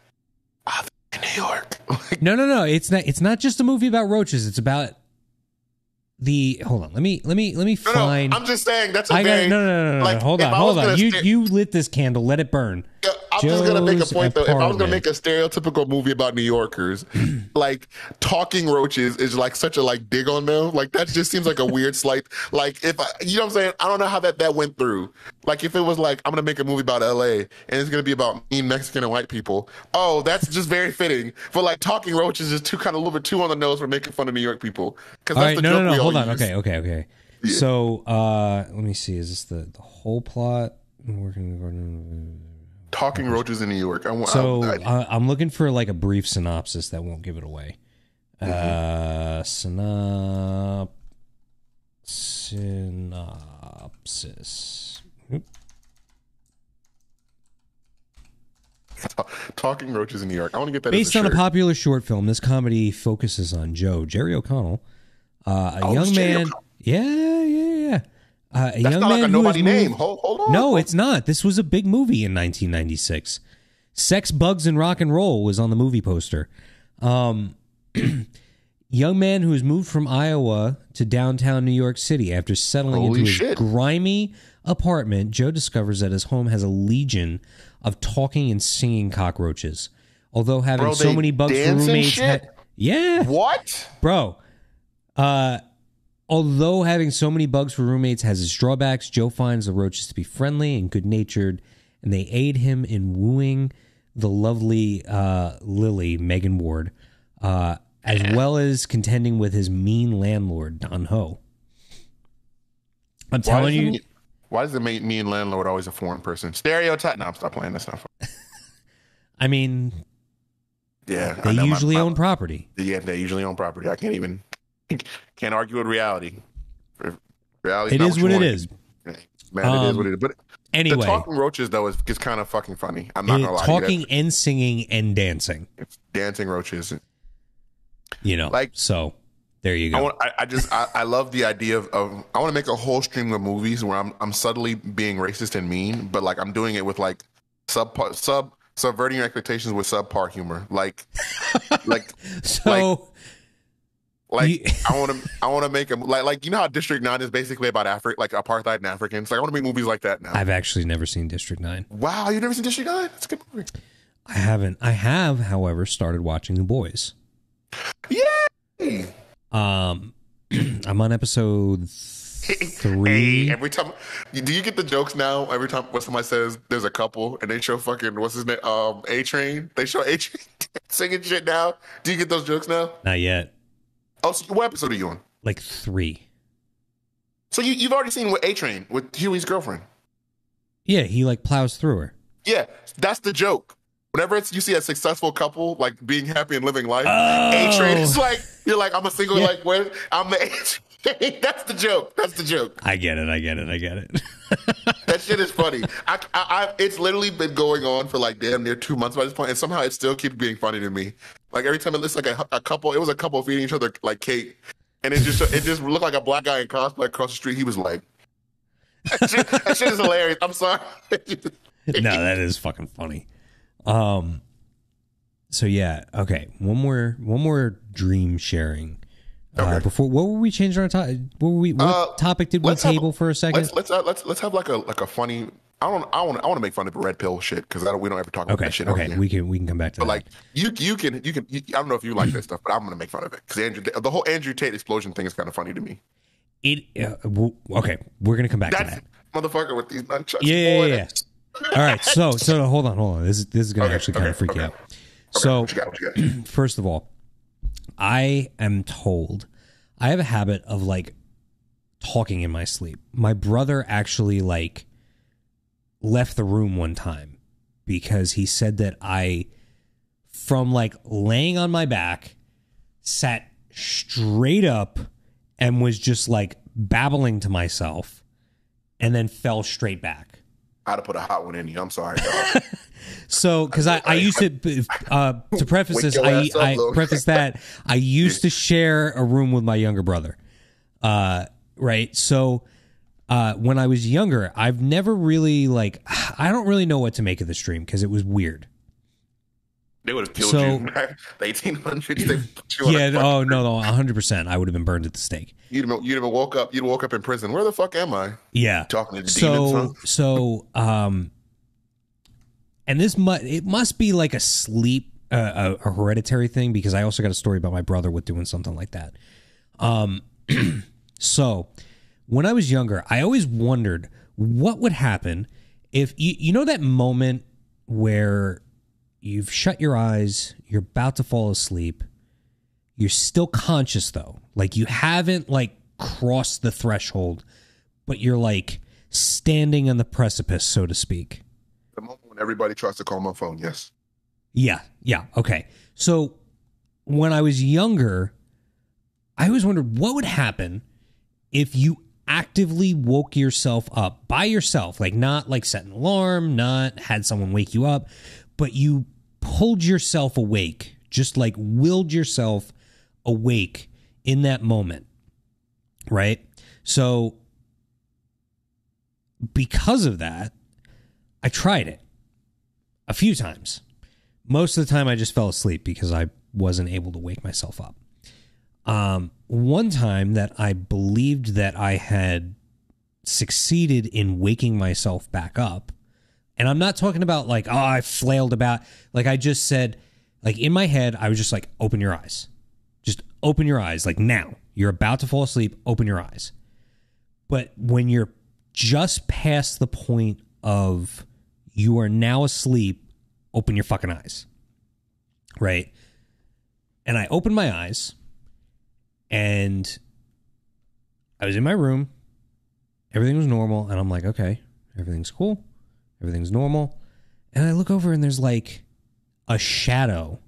Ah, in New York. *laughs* No, no, no. It's not. It's not just a movie about roaches. It's about the. Hold on. Let me. Let me. Let me no, find. no, I'm just saying that's I got. No, no, no, no, no. like, hold on. Hold on. You sti- you lit this candle. Let it burn. I'm just gonna make a point though. If I was gonna make a stereotypical movie about New Yorkers, *clears throat* like talking roaches is like such a like dig on them. Like that just seems like a weird slight. Like if I, you know what I'm saying, I don't know how that that went through. Like if it was like I'm gonna make a movie about L.A. and it's gonna be about mean Mexican and white people. Oh, that's just very fitting. But like talking roaches is too kind of a little bit too on the nose for making fun of New York people. Because that's right. the No, joke no, we no. all Hold on. use. Okay. Okay. Okay. Yeah. So, uh, let me see. Is this the the whole plot? Working. Talking roaches in New York. I want. So I, I, uh, I'm looking for like a brief synopsis that won't give it away. Uh, synop synopsis. Oop. talking roaches in New York. I want to get that Based as a on a popular short film, this comedy focuses on Joe Jerry O'Connell, uh, a Oh, young man. O'Connell. Yeah, yeah. Uh, a That's young not man like a nobody moved- name. Hold, hold on. No, it's not. This was a big movie in 1996. Sex, Bugs, and Rock and Roll was on the movie poster. Um, *clears throat* young man who has moved from Iowa to downtown New York City after settling Holy into his grimy apartment. Joe discovers that his home has a legion of talking and singing cockroaches. Although having Bro, so many bugs for roommates, ha- yeah, What? bro. Uh, although having so many bugs for roommates has its drawbacks, Joe finds the roaches to be friendly and good natured, and they aid him in wooing the lovely uh, Lily, Megan Ward, uh, as well as contending with his mean landlord, Don Ho. I'm Why telling you, mean- why does it make me and landlord always a foreign person? Stereotype. No, I'm stop playing this stuff. I mean, Yeah, they know my- usually my- own property. Yeah, they usually own property. I can't even *laughs* can't argue with reality. Reality. It is what it is. Man, it is Um, what it is. But Anyway, the talking roaches though is, is kind of fucking funny. I'm not gonna lie. talking and singing and dancing. That's- dancing roaches. you know, Like- so there you go. I want. I, I just. I, I love the idea of, of. I want to make a whole stream of movies where I'm. I'm subtly being racist and mean, but like I'm doing it with like sub sub subverting your expectations with subpar humor. Like, *laughs* like, so like. You- I want to. I want to make a like. Like you know how District Nine is basically about Africa, like apartheid and Africans. Like I want to make movies like that now. I've actually never seen District 9. wow, you never seen District Nine? That's a good movie. I haven't. I have, however, started watching The Boys. Yay! Um, *clears throat* I'm on episode three. Hey, every time, do you get the jokes now? Every time when somebody says there's a couple and they show fucking what's his name, um, A Train, they show A Train *laughs* singing shit now. Do you get those jokes now? Not yet. Oh, so what episode are you on? Like three. So you you've already seen with A Train with Hughie's girlfriend. Yeah, he like plows through her. Yeah, that's the joke. Whenever it's you see a successful couple like being happy and living life, Oh. A Train is like you're like I'm a single Yeah. like where I'm the A Train. *laughs* That's the joke. That's the joke. I get it. I get it. I get it. *laughs* That shit is funny. I, I, I, it's literally been going on for like damn near two months by this point, and somehow it still keeps being funny to me. Like every time it looks like a, a couple, it was a couple feeding each other like cake, and it just it just looked like a black guy in cosplay across the street. He was like, *laughs* that shit, that shit is hilarious. I'm sorry. no, that is fucking funny. Um so yeah, okay. One more one more dream sharing. Uh, Okay. before what were we changing our topic? What were we what Uh, topic did we have- table for a second? let's let's uh, let's let's have like a like a funny. I don't I want I want to make fun of the red pill shit because I don't we don't ever talk about okay, that shit. okay, we can we can come back to But that. like you, you can, you can. You, I don't know if you like this stuff, but I'm gonna make fun of it because Andrew, the whole Andrew Tate explosion thing is kind of funny to me. it uh, okay, we're going to come back to that. motherfucker with these nunchucks. Yeah, yeah, yeah, that's- All right, so so hold on, hold on. This is this is going to Okay, actually kind of okay, freak you okay. out. Okay, So what you got, what you got? *clears throat* first of all, I am told I have a habit of like talking in my sleep. My brother actually like left the room one time because he said that I from like laying on my back sat straight up and was just like babbling to myself and then fell straight back. I'd have put a hot one in you. I'm sorry. dog. *laughs* So, because I, I used to, uh, to preface this, I, up, I preface that I used to share a room with my younger brother. Uh, right. So, uh, when I was younger, I've never really like, *sighs* I don't really know what to make of the stream because it was weird. They would have killed So- you. *laughs* the 1800s. They put you on a Yeah. Oh no, no, hundred percent. I would have been burned at the stake. You'd have, you'd have woke up. You'd woke up in prison. Where the fuck am I? Yeah. Talking to demons. so huh? so um and this must it must be like a sleep uh, a, a hereditary thing because i also got a story about my brother with doing something like that um *clears throat* so when i was younger i always wondered what would happen if you, you know that moment where you've shut your eyes you're about to fall asleep you're still conscious though like you haven't like crossed the threshold but you're like standing on the precipice, so to speak. The moment when everybody tries to call my phone. Yes. Yeah, yeah, okay. So when I was younger, I always wondered what would happen if you actively woke yourself up by yourself, like not like set an alarm, not had someone wake you up, but you pulled yourself awake, just like willed yourself awake in that moment. Right? So because of that, I tried it a few times. Most of the time, I just fell asleep because I wasn't able to wake myself up. Um, one time that I believed that I had succeeded in waking myself back up, and I'm not talking about like, oh, I flailed about. Like I just said, like in my head, I was just like, open your eyes. Just open your eyes. Like now, you're about to fall asleep, open your eyes. But when you're just past the point of you are now asleep, open your fucking eyes. Right? And I opened my eyes and I was in my room. Everything was normal. And I'm like, okay, everything's cool. Everything's normal. And I look over and there's like a shadow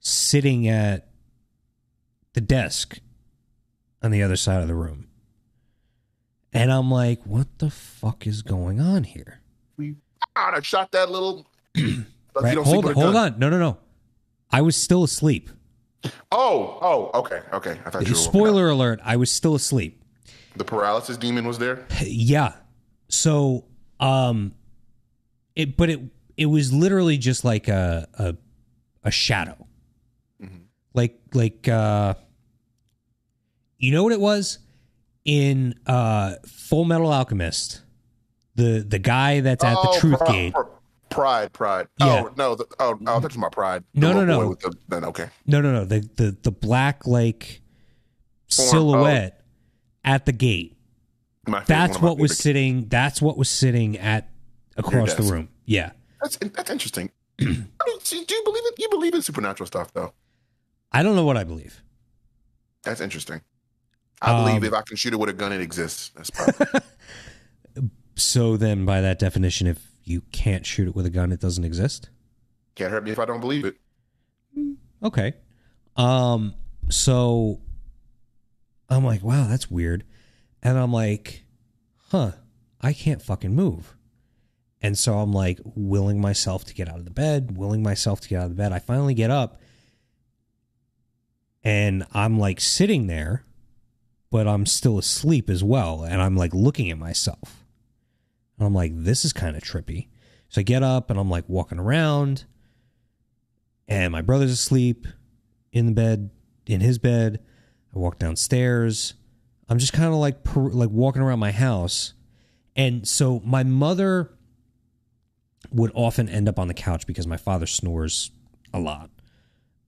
sitting at the desk on the other side of the room. And I'm like, what the fuck is going on here? We God, I shot that little. *clears throat* Right? Hold, sleep with a hold on. No, no, no. I was still asleep. Oh, oh, okay, okay. I thought you were. Spoiler alert, I was still asleep. The paralysis demon was there. Yeah. So, um it but it it was literally just like a a a shadow. Mhm. Like like uh you know what it was in uh Full Metal Alchemist. The the guy that's at the Oh, truth Pride, gate. Pride, pride. Yeah. Oh no, the, oh, oh, that's my pride. The No, no, no. With the, then okay. No, no, no. The the the black like Form, silhouette at the gate. My That's what was sitting. That's what was sitting at across the room. Yeah. That's that's interesting. *clears throat* I mean, do you believe it? You believe in supernatural stuff, though. I don't know what I believe. That's interesting. I believe Um, if I can shoot it with a gun, it exists. That's probably, *laughs* So then, by that definition, if you can't shoot it with a gun, it doesn't exist. can't hurt me if I don't believe it. Okay. Um. So I'm like, wow, that's weird, and I'm like, huh, I can't fucking move. And so I'm like willing myself to get out of the bed, willing myself to get out of the bed. I finally get up and I'm like sitting there, but I'm still asleep as well. And I'm like looking at myself. And I'm like, this is kind of trippy. So I get up and I'm like walking around, and my brother's asleep in the bed, in his bed. I walk downstairs. I'm just kind of like like walking around my house, and so my mother would often end up on the couch because my father snores a lot,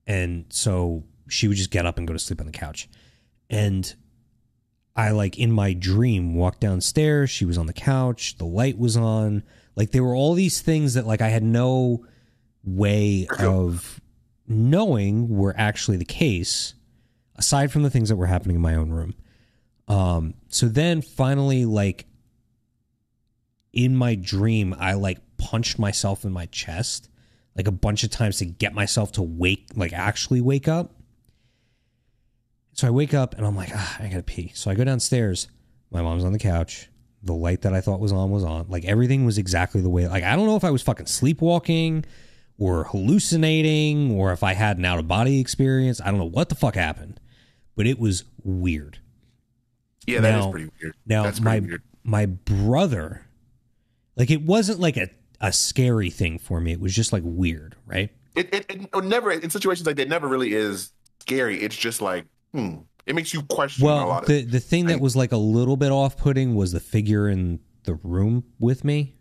and so she would just get up and go to sleep on the couch, and I like in my dream walked downstairs. She was on the couch. The light was on. Like there were all these things that like I had no way of knowing were actually the case, aside from the things that were happening in my own room. Um, so then finally, like in my dream, I like punched myself in my chest like a bunch of times to get myself to wake, like actually wake up. So I wake up and I'm like, ah, I gotta pee. So I go downstairs. My mom's on the couch. The light that I thought was on was on. Like everything was exactly the way. Like I don't know if I was fucking sleepwalking or hallucinating or if I had an out of body experience. I don't know what the fuck happened, but it was weird. Yeah, that is Now- pretty weird. Now That's my weird. my brother, like it wasn't like a a scary thing for me. It was just like weird, right? It, it, it, it never in situations like that never really is scary. It's just like hmm. It makes you question a Well, lot of the the thing that was like a little bit off putting was the figure in the room with me.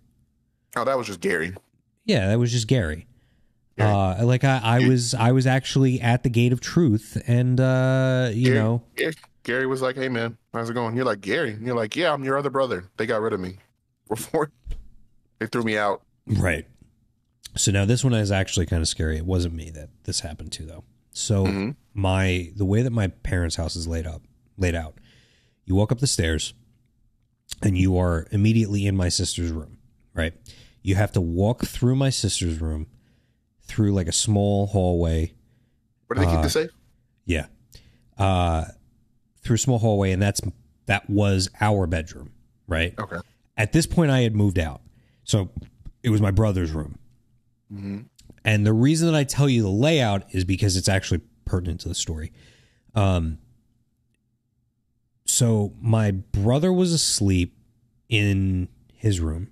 Oh, that was just Gary. Yeah, that was just Gary. Gary. Uh, like I, I was I was actually at the gate of truth, and uh, you Gary, know, Gary, Gary was like, "Hey, man, how's it going?" You're like, "Gary," and you're like, "Yeah, I'm your other brother. They got rid of me *laughs* before they threw me out." right. So now this one is actually kind of scary. It wasn't me that this happened to though. So Mhm. my the way that my parents' house is laid up laid out, you walk up the stairs, and you are immediately in my sister's room. Right. You have to walk through my sister's room, through like a small hallway. What do they keep Uh, the safe? Yeah. Uh, through a small hallway, and that's that was our bedroom. Right. Okay. At this point, I had moved out, so it was my brother's room. hmm And the reason that I tell you the layout is because it's actually pertinent to the story. Um, so my brother was asleep in his room.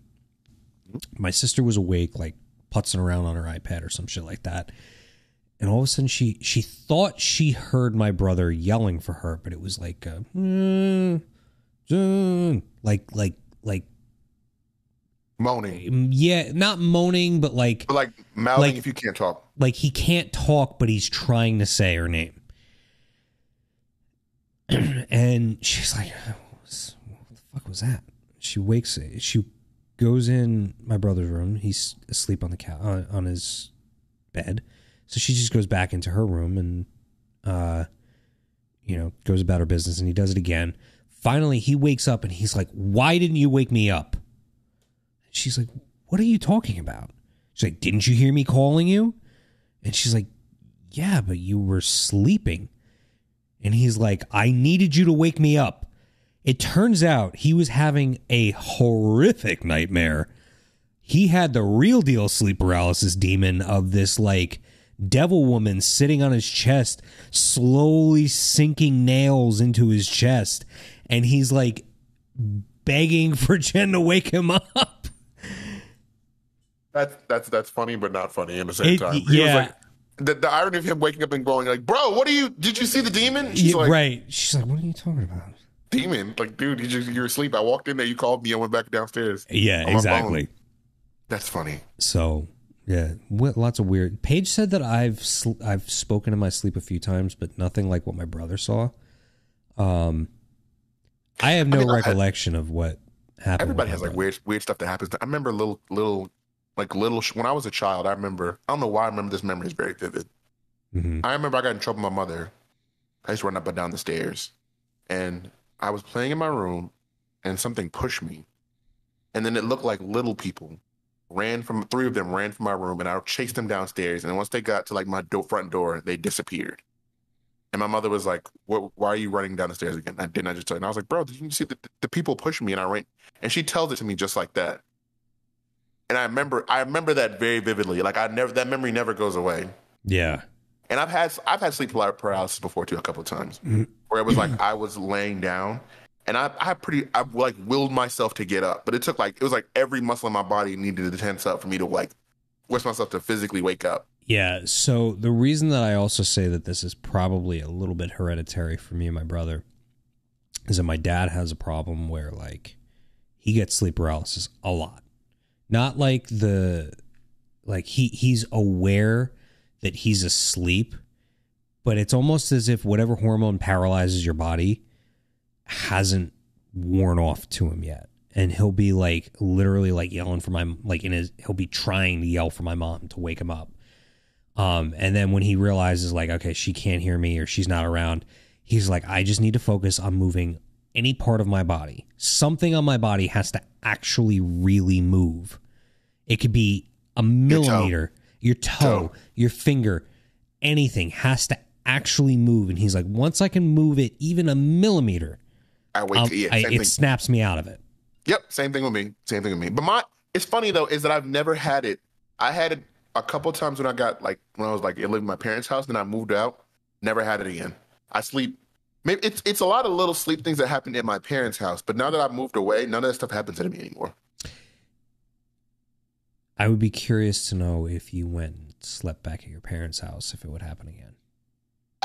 My sister was awake, like putzing around on her iPad or some shit like that. And all of a sudden, she she thought she heard my brother yelling for her, but it was like, uh, "Mm, mm," like like like Moaning, yeah, not moaning, but like but like mouthing Like- if you can't talk. like he can't talk, but he's trying to say her name. *clears throat* and she's like, what, was- what the fuck was that? She wakes, she goes in my brother's room. He's asleep on the couch, on, on his bed. So she just goes back into her room and, uh, you know, goes about her business and he does it again. Finally, he wakes up and he's like, why didn't you wake me up? She's like, what are you talking about? She's like, didn't you hear me calling you? And she's like, Yeah, but you were sleeping. And he's like, I needed you to wake me up. It turns out he was having a horrific nightmare. He had the real deal sleep paralysis demon of this like devil woman sitting on his chest, slowly sinking nails into his chest. And he's like begging for *laughs* Jen to wake him up. That's that's that's funny, but not funny in the same It- time. He yeah. was like, the, the irony of him waking up and going like, "Bro, what are you? Did you see the demon?" She's Yeah, like, right. She's like, What are you talking about? "Demon, like, dude, you just you're asleep. I walked in there, you called me, I went back downstairs. Yeah, exactly. That's funny. So yeah, lots of weird. Paige said that I've sl- I've spoken in my sleep a few times, but nothing like what my brother saw. Um, I have no mean, I- recollection of what happened. Everybody has my like weird weird stuff that happens. I remember a little little like little sh- when I was a child. I remember. I don't know why I remember this memory is very vivid. Mhm. I remember I got in trouble with my mother. I used to run up and down the stairs, and I was playing in my room, and something pushed me, and then it looked like little people ran from three of them ran from my room, and I chased them downstairs. And once they got to like my do- front door, they disappeared. And my mother was like, what, "Why are you running down the stairs again?" I didn't. I just tell you. And I was like, "Bro, did you see the, the people pushing me?" And I ran, and she tells it to me just like that. And I remember, I remember that very vividly. Like I never, that memory never goes away. Yeah. And I've had, I've had sleep paralysis before too, a couple of times, mm-hmm. where it was like I was laying down, and I, I pretty, I like willed myself to get up, but it took like it was like every muscle in my body needed to tense up for me to like force myself to physically wake up. Yeah. So the reason that I also say that this is probably a little bit hereditary for me and my brother is that my dad has a problem where like he gets sleep paralysis a lot. Not like the like he he's aware that he's asleep, but it's almost as if whatever hormone paralyzes your body hasn't worn off to him yet. And he'll be like literally like yelling for my like in his he'll be trying to yell for my mom to wake him up. Um, and then when he realizes like, okay, she can't hear me or she's not around, he's like, I just need to focus on moving any part of my body. Something on my body has to actually really move. It could be a millimeter, your toe, Toe. your finger, anything has to actually move. And he's like, once I can move it even a millimeter, I um, yeah, I, it thing. snaps me out of it. Yep, same thing with me. Same thing with me. But my, it's funny though, is that I've never had it. I had it a couple times when I got like when I was like living in my parents' house, then I moved out. Never had it again. I sleep. Maybe it's it's a lot of little sleep things that happened in my parents' house, but now that I've moved away, none of that stuff happens to me anymore. I would be curious to know if you went and slept back at your parents' house, if it would happen again.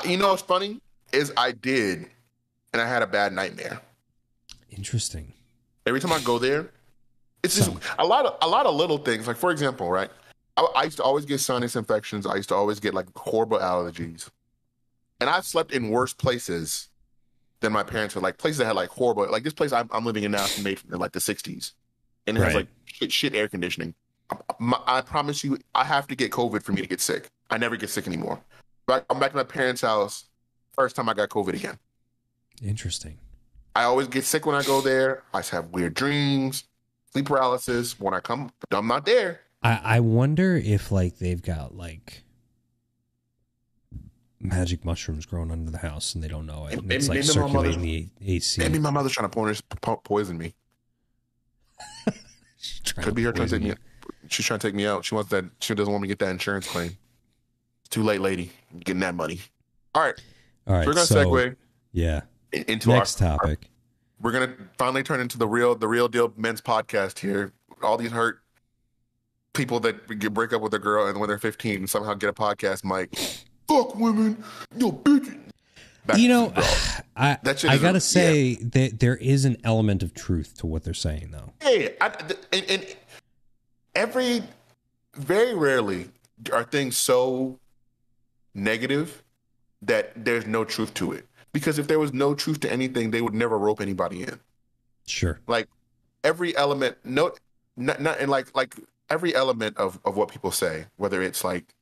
You know what's funny is I did, and I had a bad nightmare. Interesting. Every time I go there, it's just Some- a lot of a lot of little things. Like for example, right? I, I used to always get sinus infections. I used to always get like horrible allergies, and I've slept in worse places than my parents were. Like places that had like horrible. Like this place I'm, I'm living in now is made from like the '60s, and it has like shit, shit air conditioning. My, I promise you, I have to get COVID for me to get sick. I never get sick anymore. But I'm back to my parents' house. First time I got COVID again. Interesting. I always get sick when I go there. I just have weird dreams, sleep paralysis. When I come, I'm not there. I, I wonder if like they've got like magic mushrooms growing under the house and they don't know it. And it's like Maybe- circulating the AC. Maybe my mother's trying to poison, me. *laughs* Could be her trying to take me. She's trying to take me out. She wants that. She doesn't want me to get that insurance claim. It's too late, lady. I'm getting that money. All right, All right. so we're gonna so, segue Yeah. in- into Next our. topic. We're gonna finally turn into the real, the real deal men's podcast here. All these hurt people that get break up with a girl and when they're 15 and somehow get a podcast mic. Fuck women, you bitch. That- you know. *sighs* I That I gotta yeah. say that there is an element of truth to what they're saying, though. Yeah, I, and, and every very rarely are things so negative that there's no truth to it. Because if there was no truth to anything, they would never rope anybody in. Sure. Like every element, no, not, not and like like every element of of what people say, whether it's like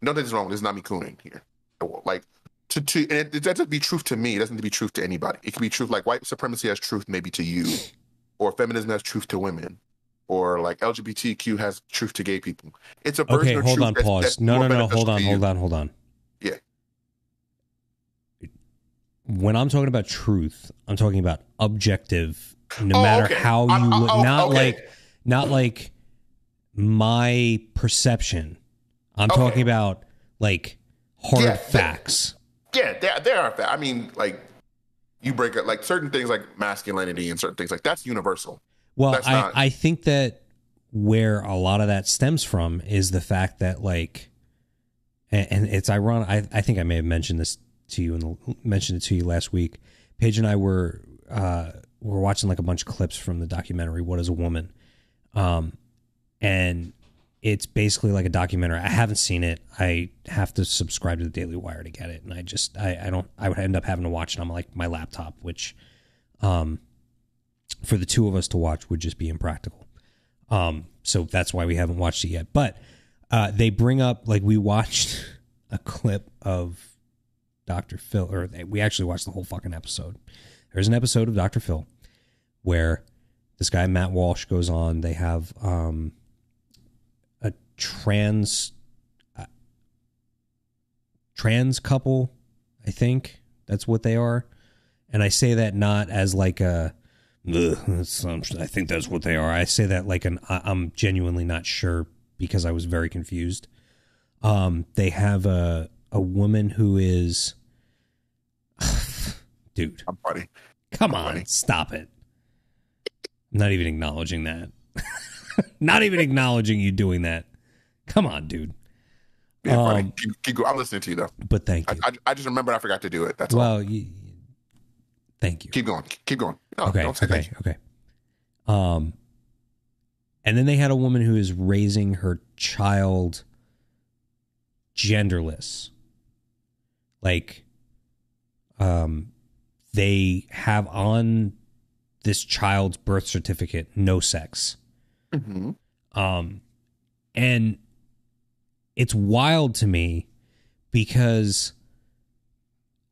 nothing's wrong. there's is not me cooning here. Like to to and it, it doesn't be truth to me. It doesn't need to be truth to anybody. It can be truth like white supremacy has truth maybe to you, or feminism has truth to women, or like LGBTQ has truth to gay people. It's a version Okay, of hold truth on, that's- pause. that's No, no, no, hold on, hold on, hold on. Yeah. When I'm talking about truth, I'm talking about objective, no Oh, matter okay. how you I- I- look. oh, Not okay. like, not like my perception. I'm Okay. talking about like hard Yeah, facts. Yeah, there, there are. I mean, like you break up like certain things like masculinity and certain things like that's universal. Well, That's I, not- I think that where a lot of that stems from is the fact that like, and, and it's ironic. I, I think I may have mentioned this to you and mentioned it to you last week. Paige and I were uh, were watching like a bunch of clips from the documentary "What Is a Woman," um, and it's basically like a documentary. I haven't seen it. I have to subscribe to the Daily Wire to get it, and I just I, I don't. I would end up having to watch it on like my laptop, which um, for the two of us to watch would just be impractical. Um, so that's why we haven't watched it yet. But uh, they bring up like we watched *laughs* a clip of Dr. Phil, or we actually watched the whole fucking episode. There's an episode of Dr. Phil where this guy Matt Walsh goes on. They have um, a trans uh, trans couple, I think that's what they are, and I say that not as like a. "Ugh, um, I think that's what they are. I say that like an. I- I'm genuinely not sure because I was very confused. Um, they have a a woman who is, *sighs* dude. I'm funny. Come on, Funny. stop it. Not even acknowledging that. *laughs* Not even acknowledging you doing that. Come on, dude. Yeah. Um, Keep, keep. I'm listening to you though. But thank I, you. I, I just remembered I forgot to do it. That's all. well, you, thank you. Keep going. Keep going. No, okay, don't say okay, thank you. okay. Um, and then they had a woman who is raising her child genderless. Like, um, they have on this child's birth certificate no sex. Mhm. Um, and it's wild to me because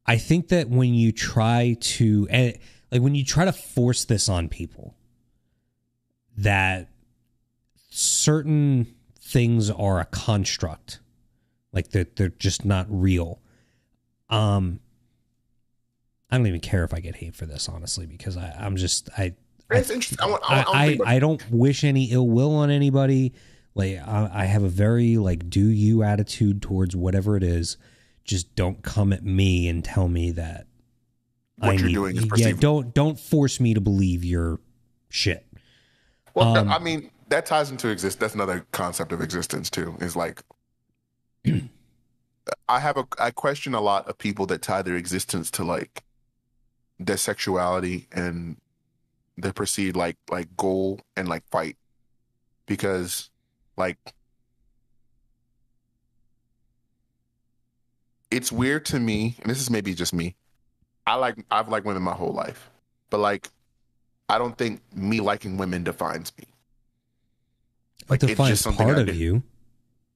I think that when you try to, and like when you try to force this on people, that certain things are a construct, like they're, they're just not real. Um, I don't even care if I get hate for this, honestly, because I, I'm just, I, I It's interesting. I, want, I, want- I, I, I, I don't wish any ill will on anybody. Like I, I have a very like do you attitude towards whatever it is. Just don't come at me and tell me that What I you're need- doing is Yeah, don't don't force me to believe your shit. Well, Um, I mean, that ties into exist. That's another concept of existence too. Is like, *clears throat* I have a I question a lot of people that tie their existence to like their sexuality and their perceived like like goal and like fight, because like it's weird to me, and this is maybe just me. I like I've liked women my whole life, but like I don't think me liking women defines me. Like, It it's defines just something part I of you.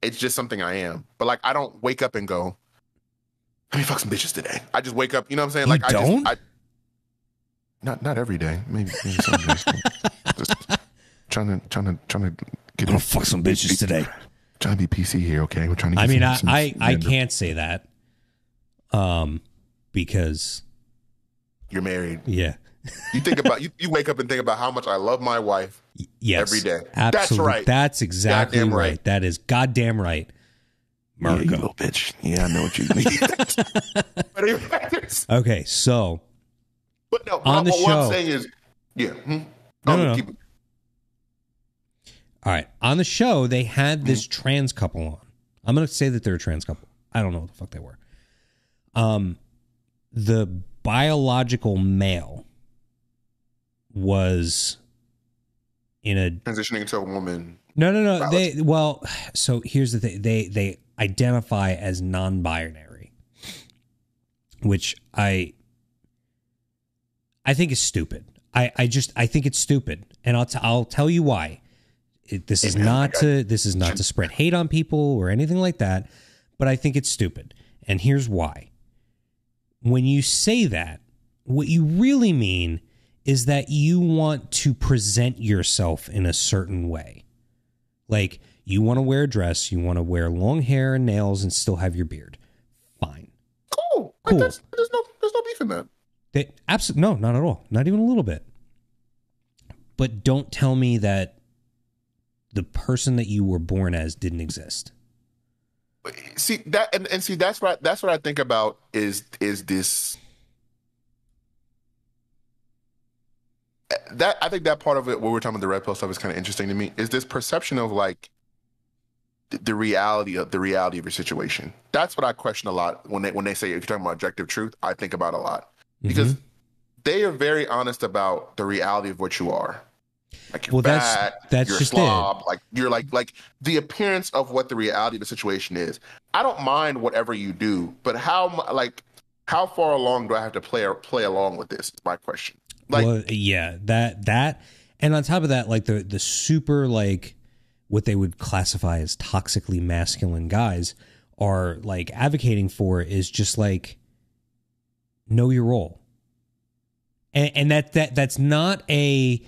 It's just something I am. But like I don't wake up and go, let me fuck some bitches today. I just wake up, you know what I'm saying? You Like I don't? just I not not every day. Maybe, maybe some days. *laughs* just trying to trying to trying to get I'm gonna fuck some bitches today. Trying to be PC here, okay? We're trying to. I get mean, I some- some I, I can't say that, um, because You're married. yeah, You think about you. You wake up and think about how much I love my wife. Yes, Every day. Absolutely, That's right. That's exactly right. right. That is goddamn right. Yeah, you little bitch. Yeah, I know what you mean. *laughs* Okay, so but no, On the what, show- I'm saying is, yeah. Hmm? No, Um, no, no. keep All right. On the show, they had this Mm-hmm. trans couple on. I'm going to say that they're a trans couple. I don't know what the fuck they were. Um, the biological male was in a transitioning into a woman. no, no, no. Biology. They well, so here's the thing. They they identify as non-binary, which I I think is stupid. I I just I think it's stupid, and I'll t- I'll tell you why. It, this is Hey, man, I not to this is not to spread hate on people or anything like that, but I think it's stupid, and here's why. When you say that, what you really mean is that you want to present yourself in a certain way. Like you want to wear a dress, you want to wear long hair and nails and still have your beard. Fine. Cool. Cool. That's, there's no there's no beef in that. They absolutely no, not at all. Not even a little bit. But don't tell me that the person that you were born as didn't exist. See that and, and see that's what that's what I think about is is this that I think that part of it where we're talking about the red pill stuff is kind of interesting to me is this perception of like the, the reality of the reality of your situation. That's what I question a lot when they when they say if you're talking about objective truth, I think about a lot because Mm-hmm. they are very honest about the reality of what you are. Like you're Well, that's- fat, that's you're just slob, like you're like like the appearance of what the reality of the situation is. I don't mind whatever you do, but how like how far along do I have to play play along with this? Is my question. Like well, yeah, that that, and on top of that, like the the super like what they would classify as toxically masculine guys are like advocating for is just like know your role. And, and that that that's not a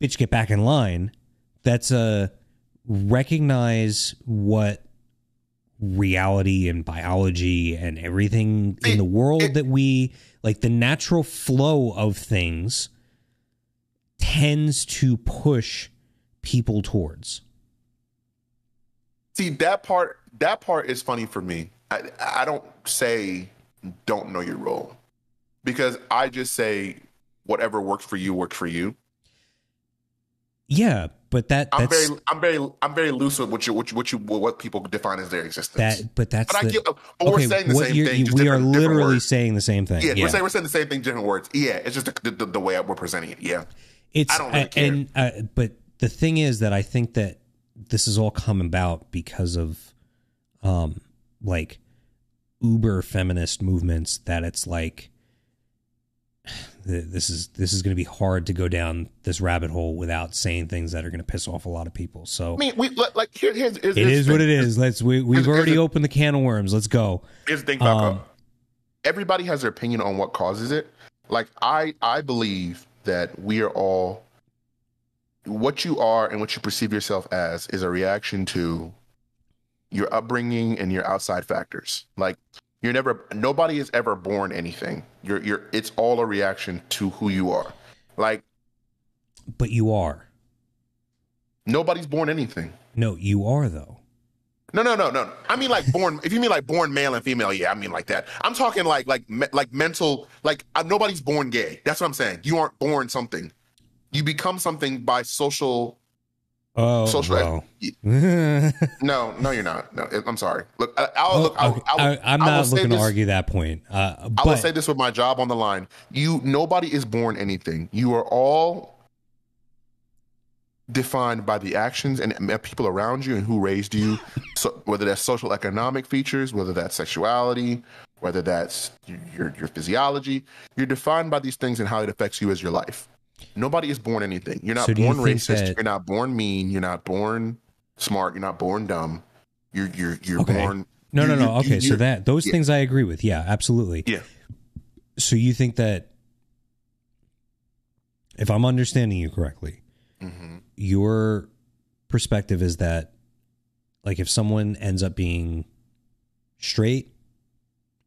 bitch get back in line. That's a recognize what reality and biology and everything in the world that we like the natural flow of things tends to push people towards. See that part. That part is funny for me. I, I don't say don't know your role because I just say whatever works for you works for you. Yeah, but that I'm that's very, I'm very, I'm very loose with what you, what you, what you, what people define as their existence. that but that's but I get, but we're saying the same thing. we are literally saying the same thing. Yeah, Yeah, we're saying we're saying the same thing, different words. Yeah, it's just the, the, the way we're presenting it. Yeah, it's I don't really uh, care. and uh, but the thing is that I think that this has all come about because of um like uber feminist movements that it's like this is this is going to be hard to go down this rabbit hole without saying things that are going to piss off a lot of people. So I mean, we like- like here, here's, here's it is what it is. Let's we we've already opened the can of worms. Let's go. Here's the thing. Um, Everybody has their opinion on what causes it. Like I, I believe that we are all what you are and what you perceive yourself as is a reaction to your upbringing and your outside factors. Like you're never nobody is ever born anything. You're you're it's all a reaction to who you are. Like But you are. nobody's born anything. No, you are though. No, no, no, no. I mean like born. if you mean like born male and female, yeah, I mean like that. I'm talking like like me, like mental. Like uh, nobody's born gay. That's what I'm saying. You aren't born something. You become something by social. Oh, Social- well. *laughs* No, no, you're not. No, I'm sorry. Look, I, I'll look. I'll, Okay, I, am I not looking to argue that point. Uh, I will say this with my job on the line. You, nobody is born anything. You are all defined by the actions and and people around you and who raised you. *laughs* so whether that's social economic features, whether that's sexuality, whether that's your your physiology, you're defined by these things and how it affects you as your life. Nobody is born anything. You're not So do you born racist. that- You're not born mean. You're not born smart. You're not born dumb. You're you're you're Okay. born. no, you- no, no. Okay, you- so that those yeah. things I agree with. Yeah, absolutely. Yeah. So you think that if I'm understanding you correctly, Mhm. your perspective is that like if someone ends up being straight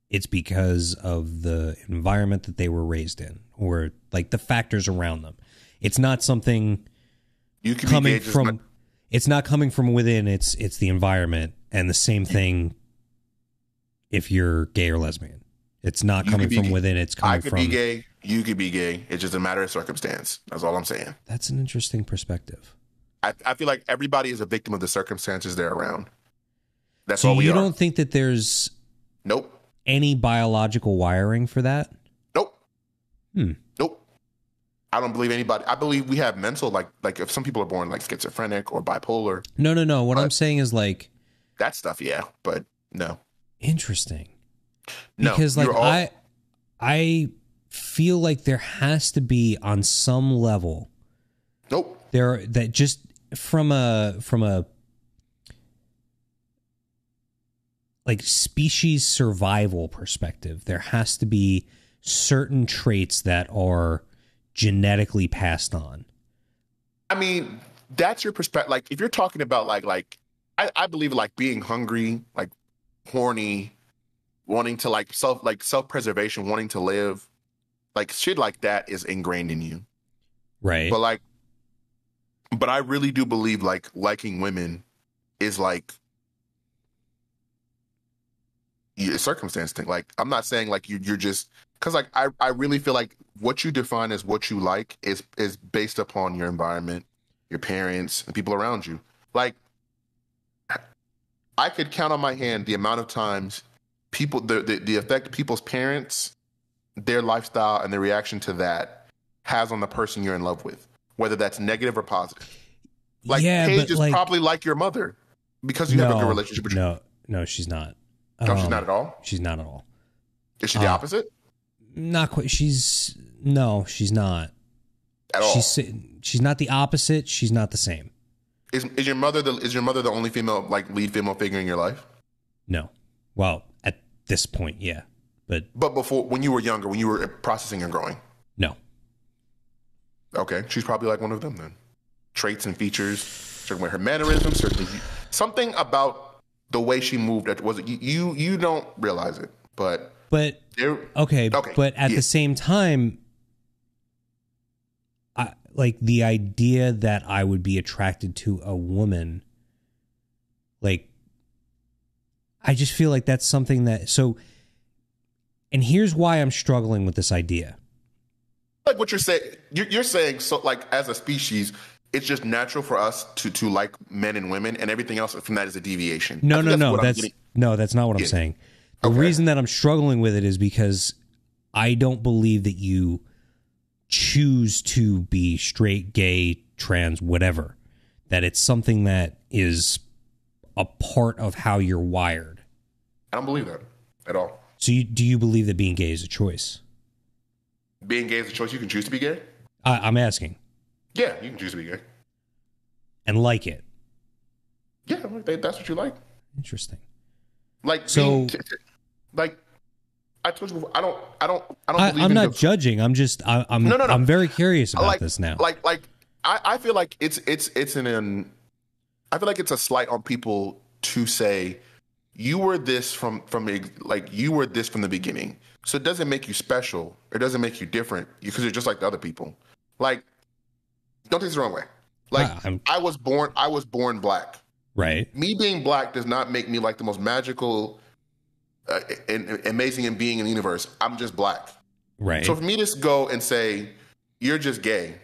it's because of the environment that they were raised in or like the factors around them it's not something You can coming from not- it's not coming from within it's it's the environment and the same thing if you're gay or lesbian it's not You coming from gay. within it's coming I could from be gay. You could be gay. It's just a matter of circumstance. That's all I'm saying. that's an interesting perspective I, I feel like everybody is a victim of the circumstances they're around. That's so all we you are. don't think that there's Nope. any biological wiring for that. Hmm. Nope. I don't believe anybody. I believe we have mental like like if some people are born like schizophrenic or bipolar, No, no, no. What I'm saying is like that stuff, yeah. But no, interesting no. because like all- I I feel like there has to be on some level nope. there that just from a from a like species survival perspective there has to be certain traits that are genetically passed on I mean, that's your perspective. Like if you're talking about like like I, I believe like being hungry, like horny, wanting to like self like self preservation, wanting to live, like shit like that is ingrained in you. right But like, but I really do believe like liking women is like a circumstance thing. Like I'm not saying like you you're just because like I I really feel like what you define as what you like is is based upon your environment, your parents, and people around you. Like I could count on my hand the amount of times people the the, the effect people's parents, their lifestyle, and their reaction to that has on the person you're in love with, whether that's negative or positive. Like yeah Paige is like probably like your mother because you have a good relationship with no no she's not. No, she's Um, not at all. she's not at all Is she the uh, opposite not quite she's no she's not at all? she's she's not the opposite she's not the same Is is your mother the is your mother the only female like lead female figure in your life? no well at this point yeah But But before, when you were younger, when you were processing and growing, no. okay, she's probably like one of them then. Traits and features, certain way her mannerisms, certainly something about the way she moved that was you, you don't realize it, but But there okay, Okay, but at yeah. the same time I like the idea that I would be attracted to a woman like I just feel like that's something that so and here's why I'm struggling with this idea. like what you're saying you're, you're saying so like as a species it's just natural for us to to like men and women and everything else from that is a deviation No, no, think no. That's getting- no, that's not what I'm saying. The Okay. reason that I'm struggling with it is because I don't believe that you choose to be straight, gay, trans, whatever. That it's something that is a part of how you're wired. i don't believe that at all So, you, do you believe that being gay is a choice? being gay is a choice you can choose to be gay I, I'm asking, yeah you can choose to be gay and like it. yeah that's what you like Interesting. like So- being, like i told you before, i don't i don't i don't I, believe I'm not the- judging. I'm just. I, I'm. No, no, no. I'm very curious about like this now. Like like I, I feel like it's it's it's an, an I feel like it's a slight on people to say you were this from from like you were this from the beginning. So it doesn't make you special. It doesn't make you different because you're just like the other people. Like don't take this the wrong way. Like ah, I'm- I was born I was born black. right. Me being black does not make me like the most magical uh, and, amazing in being in the universe. I'm just black. Right. So for me to go and say, you're just gay,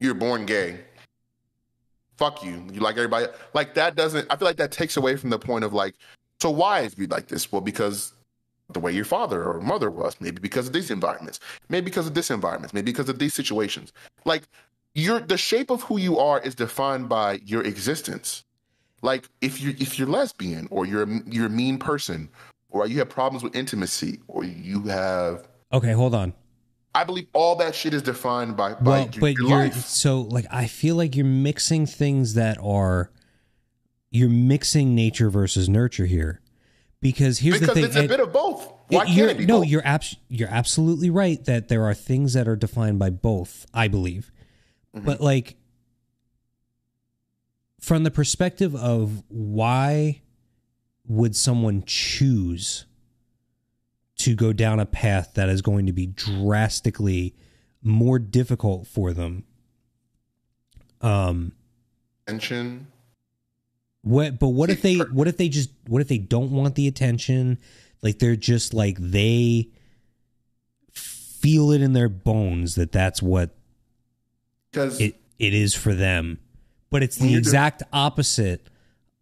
you're born gay, fuck you, you like everybody, like that doesn't, I feel like that takes away from the point of like, so why is we like this? Well, because the way your father or mother was, maybe because of these environments, maybe because of this environment, maybe because of these situations. Like, you're the shape of who you are is defined by your existence. Like if you if you're lesbian or you're you're a mean person or you have problems with intimacy or you have okay. Hold on. I believe all that shit is defined by, by well, your, but your you're life. so like I feel like you're mixing things that are you're mixing nature versus nurture here. Because here's Because the thing. it's a bit of both. Why it- can't it be no, both? you're abs- you're absolutely right that there are things that are defined by both, I believe. Mm-hmm. But like from the perspective of why would someone choose to go down a path that is going to be drastically more difficult for them? Um Attention. what but what if they *laughs* what if they just what if they don't want the attention? Like they're just like they feel it in their bones that that's what Because it it is for them. But it's the exact opposite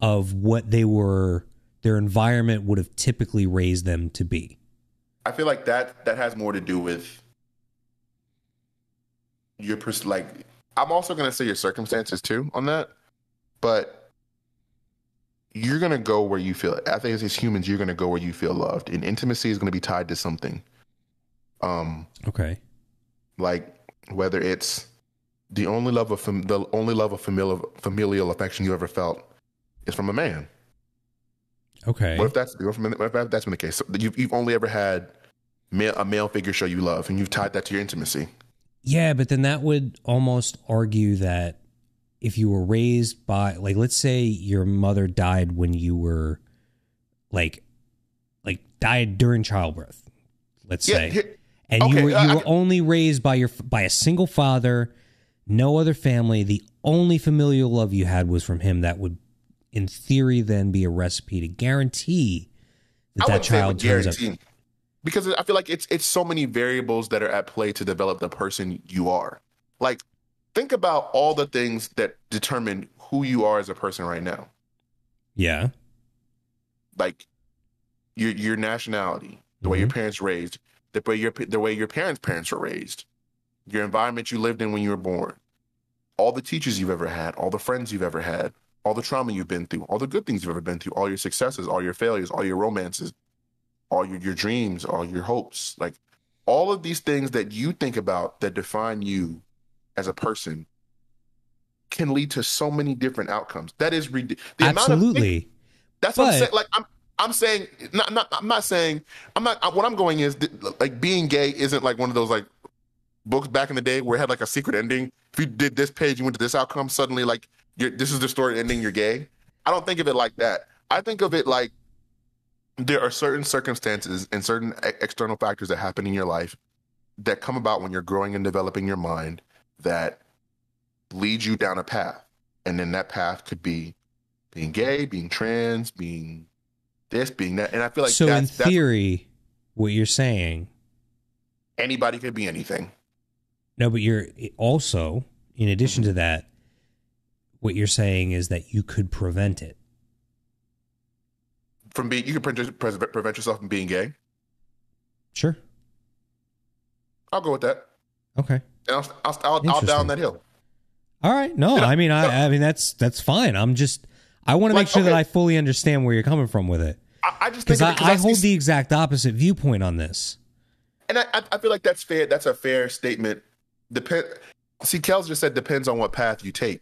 of what they were their environment would have typically raised them to be I feel like that that has more to do with your pers- like. I'm also gonna say your circumstances too on that, but you're gonna go where you feel. I think as humans, you're gonna go where you feel loved, and intimacy is gonna be tied to something. Um, okay like whether it's the only love of fam- the only love of familial familial affection you ever felt is from a man. Okay What if that's what if that's been the case? So you've you've only ever had male, a male figure show you love, and you've tied that to your intimacy. Yeah, but then that would almost argue that if you were raised by like let's say your mother died when you were like like died during childbirth. Let's Yeah, say. here- and okay, you were uh, you I were only raised by your by a single father, no other family. The only familial love you had was from him that would in theory then be a recipe to guarantee that that wouldn't say it would child turns up because I feel like it's it's so many variables that are at play to develop the person you are. Like, think about all the things that determine who you are as a person right now. Yeah. Like your your nationality, the way your mm-hmm. parents raised, the way your the way your parents' parents were raised, your environment you lived in when you were born, all the teachers you've ever had, all the friends you've ever had, all the trauma you've been through, all the good things you've ever been through, all your successes, all your failures, all your romances, all your, your dreams, all your hopes, like all of these things that you think about that define you as a person can lead to so many different outcomes. That is rid- the amount of Absolutely. that's what I'm saying. Like I'm I'm saying not, not I'm not saying I'm not what I'm going is that, like being gay isn't like one of those like books back in the day where it had like a secret ending. If you did this page, you went to this outcome. Suddenly, like this is the story ending. You're gay. I don't think of it like that. I think of it like there are certain circumstances and certain external factors that happen in your life that come about when you're growing and developing your mind that lead you down a path. And then that path could be being gay, being trans, being this, being that. And I feel like so in theory, what you're saying, anybody could be anything. no, but you're also, in addition to that, what you're saying is that you could prevent it. From being, you pre- prevent yourself from being gay. Sure. I'll go with that. Okay. And I'll, I'll, I'll, I'll down that hill. All right. No, know, I mean. I, I mean that's that's fine. I'm just, I want to Like, make sure that. I fully understand where you're coming from with it, I, I just because I, I see- hold the exact opposite viewpoint on this. And I, I- I feel like that's fair. That's a fair statement. Depend. See, Kels just said depends on what path you take.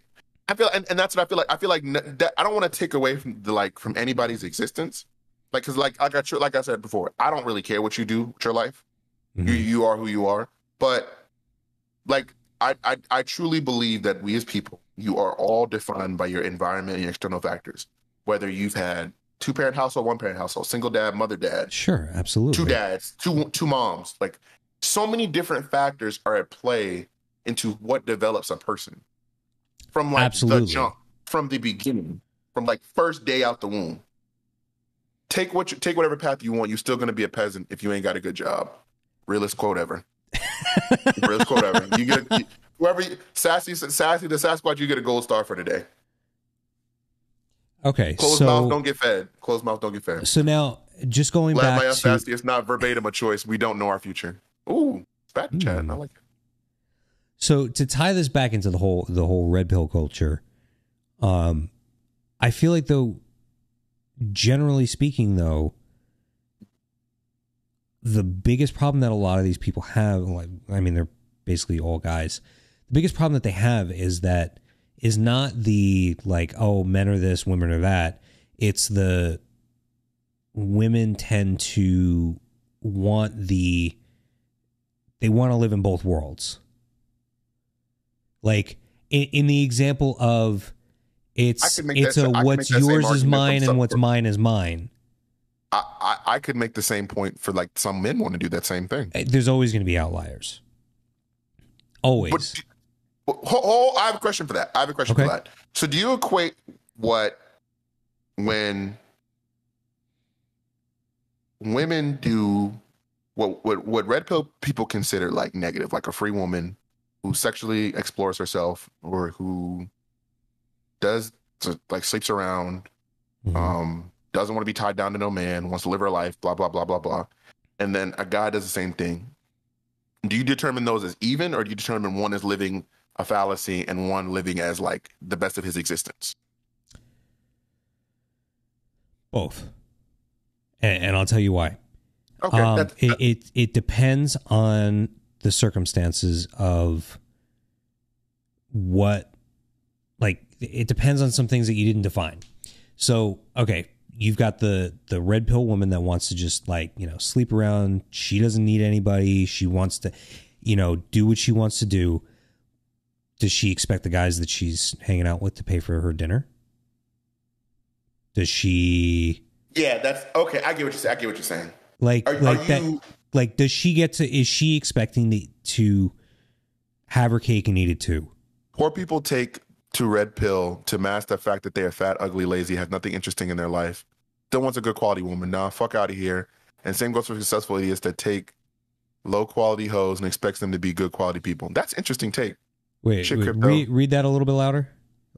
I feel, and, and that's what I feel like. I feel like n- that I don't want to take away from the like from anybody's existence, like because like I tr- like I said before, I don't really care what you do with your life. You Mhm. you are who you are, but like I, I I truly believe that we as people, you are all defined by your environment and external factors. Whether you've had two parent household, one parent household, single dad, mother dad, Sure, absolutely. two dads, two two moms. Like so many different factors are at play into what develops a person. From like Absolutely. the jump, from the beginning, from like first day out the womb. Take what you take whatever path you want. You're still gonna be a peasant if you ain't got a good job. Realest quote ever. *laughs* Realest quote ever. You get you, whoever you- sassy sassy the Sasquatch. You get a gold star for today. Okay, Closed mouth don't get fed. Closed mouth don't get fed. so now just going Glad back my to sassy. It's not verbatim a choice. We don't know our future. Ooh, fat Hmm. chat. I like it. So to tie this back into the whole the whole red pill culture, um, I feel like though, generally speaking, though, the biggest problem that a lot of these people have, like I mean, they're basically all guys. The biggest problem that they have is that is not the like oh men are this, women are that. It's the women tend to want the they want to live in both worlds. Like in, in the example of it's it's that- a what's make that same yours is mine and what's mine is mine. I, I I could make the same point for like some men want to do that same thing. Eh, There's always going to be outliers. Always. But ho- ho- I have a question for that. I have a question Okay. for that. So, do you equate what when women do what what what red pill people consider like negative, like a free woman who sexually explores herself or who does like sleeps around, Mhm. um, doesn't want to be tied down to no man, wants to live her life, blah blah blah blah blah, and then a guy does the same thing. Do you determine those as even, or do you determine one as living a fallacy and one living as like the best of his existence? Both. And, and I'll tell you why. Okay, um, it, it it depends on the circumstances of what like it depends on some things that you didn't define so okay you've got the the red pill woman that wants to just like you know sleep around she doesn't need anybody she wants to you know do what she wants to do does she expect the guys that she's hanging out with to pay for her dinner does she yeah, that's okay. I get what you're saying. I get what you're saying. like Are, are you? that like does she get to is she expecting the, to have her cake and eat it too Poor people take to red pill to mask the fact that they are fat, ugly, lazy, have nothing interesting in their life. Still wants a good quality woman. Nah, fuck out of here. And same goes for successful idiots that take low quality hoes and expects them to be good quality people. That's interesting take. wait, Shit, wait read, read that a little bit louder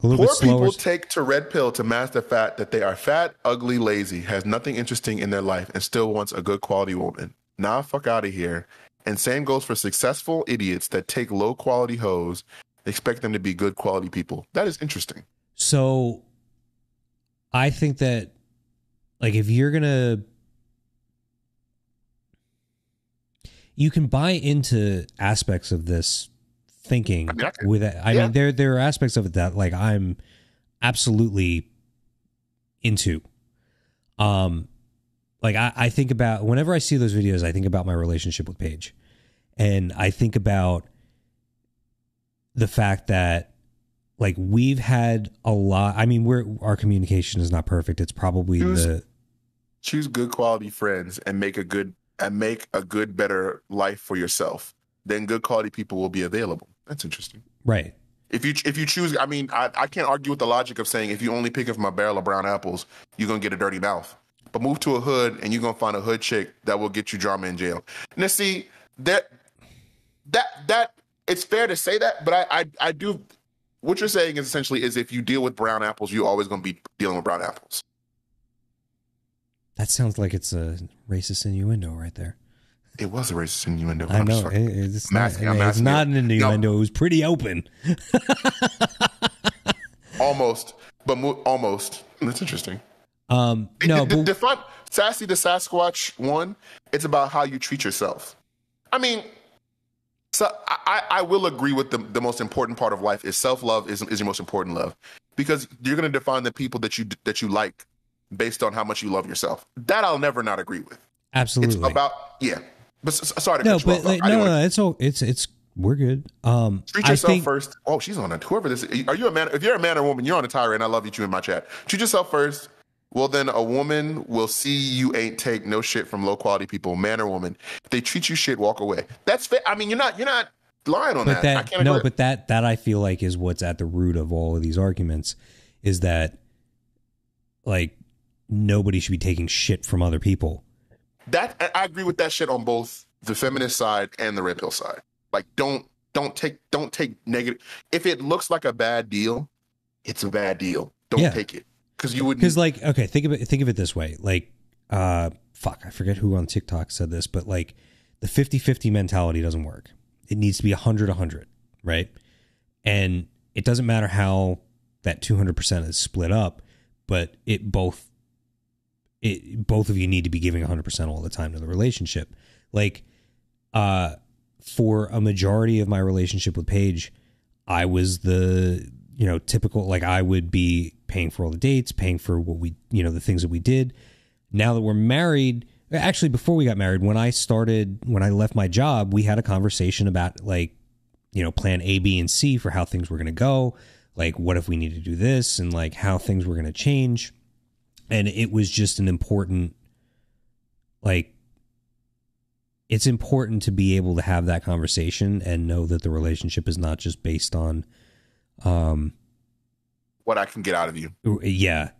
a little Poor bit slower people take to red pill to mask the fact that they are fat, ugly, lazy, has nothing interesting in their life, and still wants a good quality woman. Nah, fuck out of here. And same goes for successful idiots that take low quality hoes, expect them to be good quality people. That is interesting. so i think that like if you're gonna you can buy into aspects of this thinking I mean, I can- with it i yeah. mean there there are aspects of it that like i'm absolutely into um like I, I think about whenever I see those videos, I think about my relationship with Paige, and I think about the fact that like we've had a lot. I mean, we're our communication is not perfect. It's probably Choose- the Choose good quality friends and make a good and make a good, better life for yourself. Then good quality people will be available. That's interesting. right. If you if you choose, I mean, I, I can't argue with the logic of saying if you only pick from a barrel of brown apples, you're gonna get a dirty mouth. But move to a hood and you're gonna find a hood chick that will get you drama in jail. Now see that that that it's fair to say that, but I I, I do what you're saying is essentially is if you deal with brown apples, you're always gonna be dealing with brown apples. That sounds like it's a racist innuendo right there. It was a racist innuendo. I know it- it's I'm not, it's not an innuendo. It was pretty open. *laughs* almost, but mo- almost. That's interesting. Um, no, the, but the fun, sassy the Sasquatch one. It's about how you treat yourself. I mean, so I, I will agree with the the most important part of life is self love is is your most important love because you're going to define the people that you that you like based on how much you love yourself. That I'll never not agree with. absolutely. It's about yeah. But sorry to no, you but like, no, no, no, it's all it's it's we're good. Um, Treat I yourself think first. Oh, she's on a whoever this. Is. Are you a man? If you're a man or woman, you're on a tirade. and I love you too in my chat. Treat yourself first. Well, then a woman will see you ain't take no shit from low quality people, man or woman. If they treat you shit, walk away. That's fair. I mean, you're not you're not lying on but that. I that no, agree. but that that I feel like is what's at the root of all of these arguments is that like nobody should be taking shit from other people. that I- I agree with that shit on both the feminist side and the red pill side. Like, don't don't take don't take negative. If it looks like a bad deal, it's a bad deal. Don't Yeah. take it because you wouldn't. Because like, okay, think of it. Think of it this way. Like, uh, fuck, I forget who on TikTok said this, but like, the 50-50 mentality doesn't work. It needs to be 100-100, right? And it doesn't matter how that two hundred percent is split up, but it both, it both of you need to be giving hundred percent all the time to the relationship. Like, uh, for a majority of my relationship with Paige, I was the you know typical like I would be paying for all the dates, paying for what we you know the things that we did. Now that we're married, actually before we got married, when I started when I left my job, we had a conversation about like you know plan A, B, and C for how things were going to go. Like what if we need to do this and like how things were going to change. And it was just an important like it's important to be able to have that conversation and know that the relationship is not just based on um what I can get out of you. yeah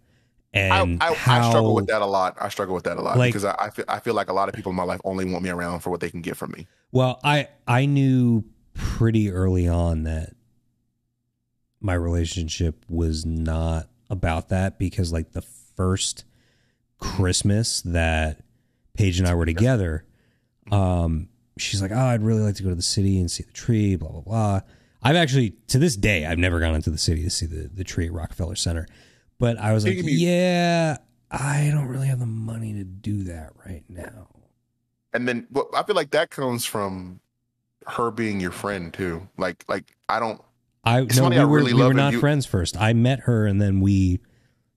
I, and I, how I struggle with that a lot. I struggle with that a lot Like- because I, I feel I feel like a lot of people in my life only want me around for what they can get from me. well i i knew pretty early on that my relationship was not about that because like the first christmas that paige and i were together um she's like oh i'd really like to go to the city and see the tree blah blah blah i've actually to this day i've never gone into the city to see the, the tree at rockefeller center but i was like yeah i don't really have the money to do that right now And then but I feel like that comes from her being your friend too. Like like I don't I It's no, funny, we I were really we were not You- friends first. I met her and then we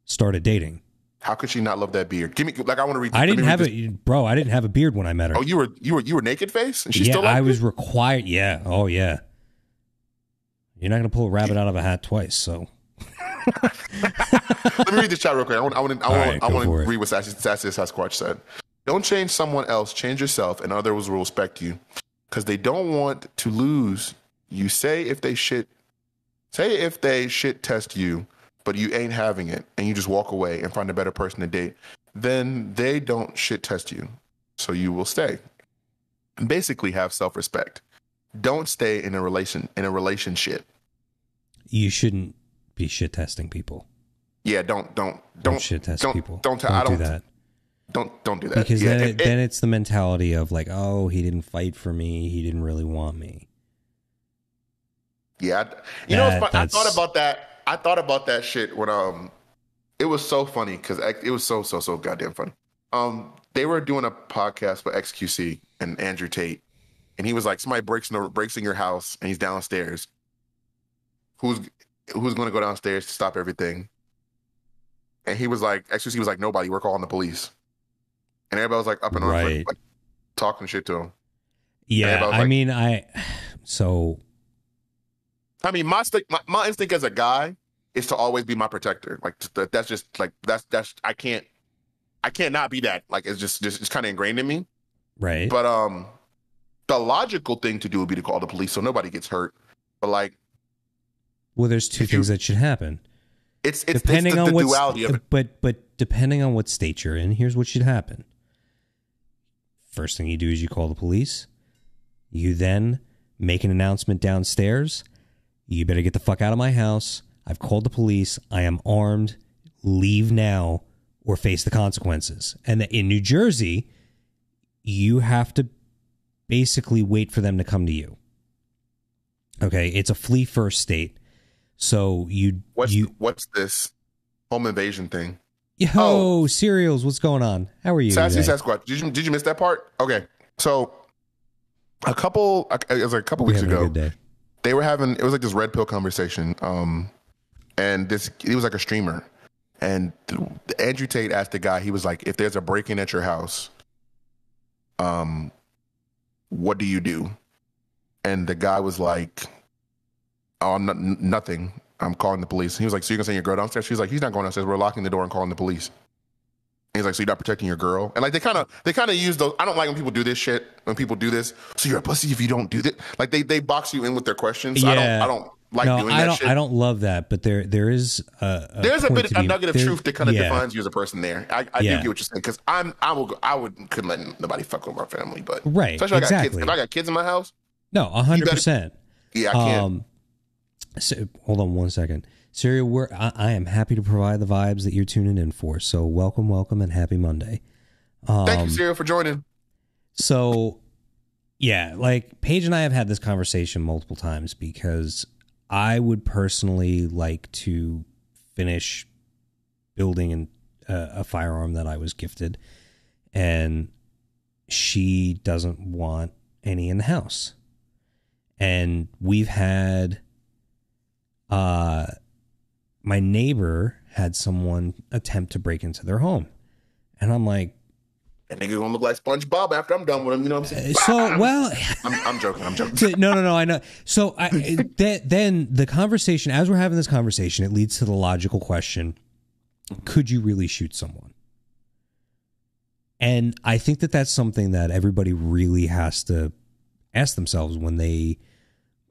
started dating. how could she not love that beard? Give me like I want to read I didn't read have this- it, bro. I didn't have a beard when I met her. Oh, you were you were you were naked face? And she yeah, still I was it? required. Yeah. Oh yeah. You're not gonna pull a rabbit out of a hat twice. So *laughs* Let me read the chat real quick. I want I want I want, right, I want to read what Sassy, Sassy Sasquatch said. Don't change someone else, change yourself, and others will respect you. Because they don't want to lose. You say if they shit say if they shit test you, but you ain't having it, and you just walk away and find a better person to date, then they don't shit test you. So you will stay. And basically have self respect. Don't stay in a relation in a relationship. you shouldn't be shit testing people. Yeah, don't don't Don't, don't shit test don't- people. don't don't I do don't- that don't don't do that. because yeah, then it- it, then it's the mentality of like, oh, he didn't fight for me. He didn't really want me. Yeah, I, you know, That- fun? I thought about that. I thought about that shit when um, it was so funny because it was so so so goddamn funny. Um, they were doing a podcast with XQC and Andrew Tate, and he was like, somebody breaks in the, breaks in your house and he's downstairs. Who's who's going to go downstairs to stop everything? And he was like, XQC was like, nobody. We're calling the police. and everybody was like up in arms, like- Right. like, talking shit to him. Yeah, was I mean, I so I mean, my, st- my my instinct as a guy is to always be my protector. Like th- that's just like that's that's I can't I can't not be that. Like it's just just it's kind of ingrained in me. right. But um, the logical thing to do would be to call the police so nobody gets hurt. But like well, there's two you- things that should happen. it's it's, depending it's the, on the what duality of it. but but depending on what state you're in, here's what should happen. First thing you do is you call the police. You then make an announcement downstairs. You better get the fuck out of my house. I've called the police. I am armed. Leave now or face the consequences. And that in New Jersey, you have to basically wait for them to come to you. Okay, it's a flee first state. So you What's you what's this home invasion thing? Yo, Oh. cereals, what's going on? How are you? Sassy today? Sasquatch. Did you did you miss that part? Okay, so a couple it was like a couple We weeks ago. they were having it was like this red pill conversation um and this he was like a streamer and andrew tate asked the guy he was like if there's a break-in at your house um what do you do and the guy was like oh n- nothing i'm calling the police he was like so you're gonna send your girl downstairs she's like he's not going downstairs we're locking the door and calling the police and he's like, so you're not protecting your girl, and like they kind of they kind of use those. I don't like when people do this shit. When people do this, so you're a pussy if you don't do that. Like they they box you in with their questions. I don't Yeah. I don't like no, doing I that don't. shit. I don't love that, but there there is a, a There's a bit a be- nugget of truth that kind of yeah. defines you as a person. There, I, I Yeah. do get what you're saying because I'm I will go, I would couldn't let nobody fuck with my family, but Right, especially if I got kids. exactly. If I got kids in my house, No, a hundred percent. yeah, I can't. Um, so, hold on one second, Syria. We're I, I am happy to provide the vibes that you're tuning in for. So welcome, welcome, and happy Monday. Um, Thank you, Serial, for joining. So, yeah, like Paige and I have had this conversation multiple times because I would personally like to finish building an, uh, a firearm that I was gifted, and she doesn't want any in the house. And we've had, uh, my neighbor had someone attempt to break into their home, and I'm like, That nigga gonna look like SpongeBob after I'm done with him. You know what I'm saying? so well. I'm, I'm joking. I'm joking. *laughs* So- no, no, no. I know. So I, th- then the conversation, as we're having this conversation, it leads to the logical question: Could you really shoot someone? And I think that that's something that everybody really has to ask themselves when they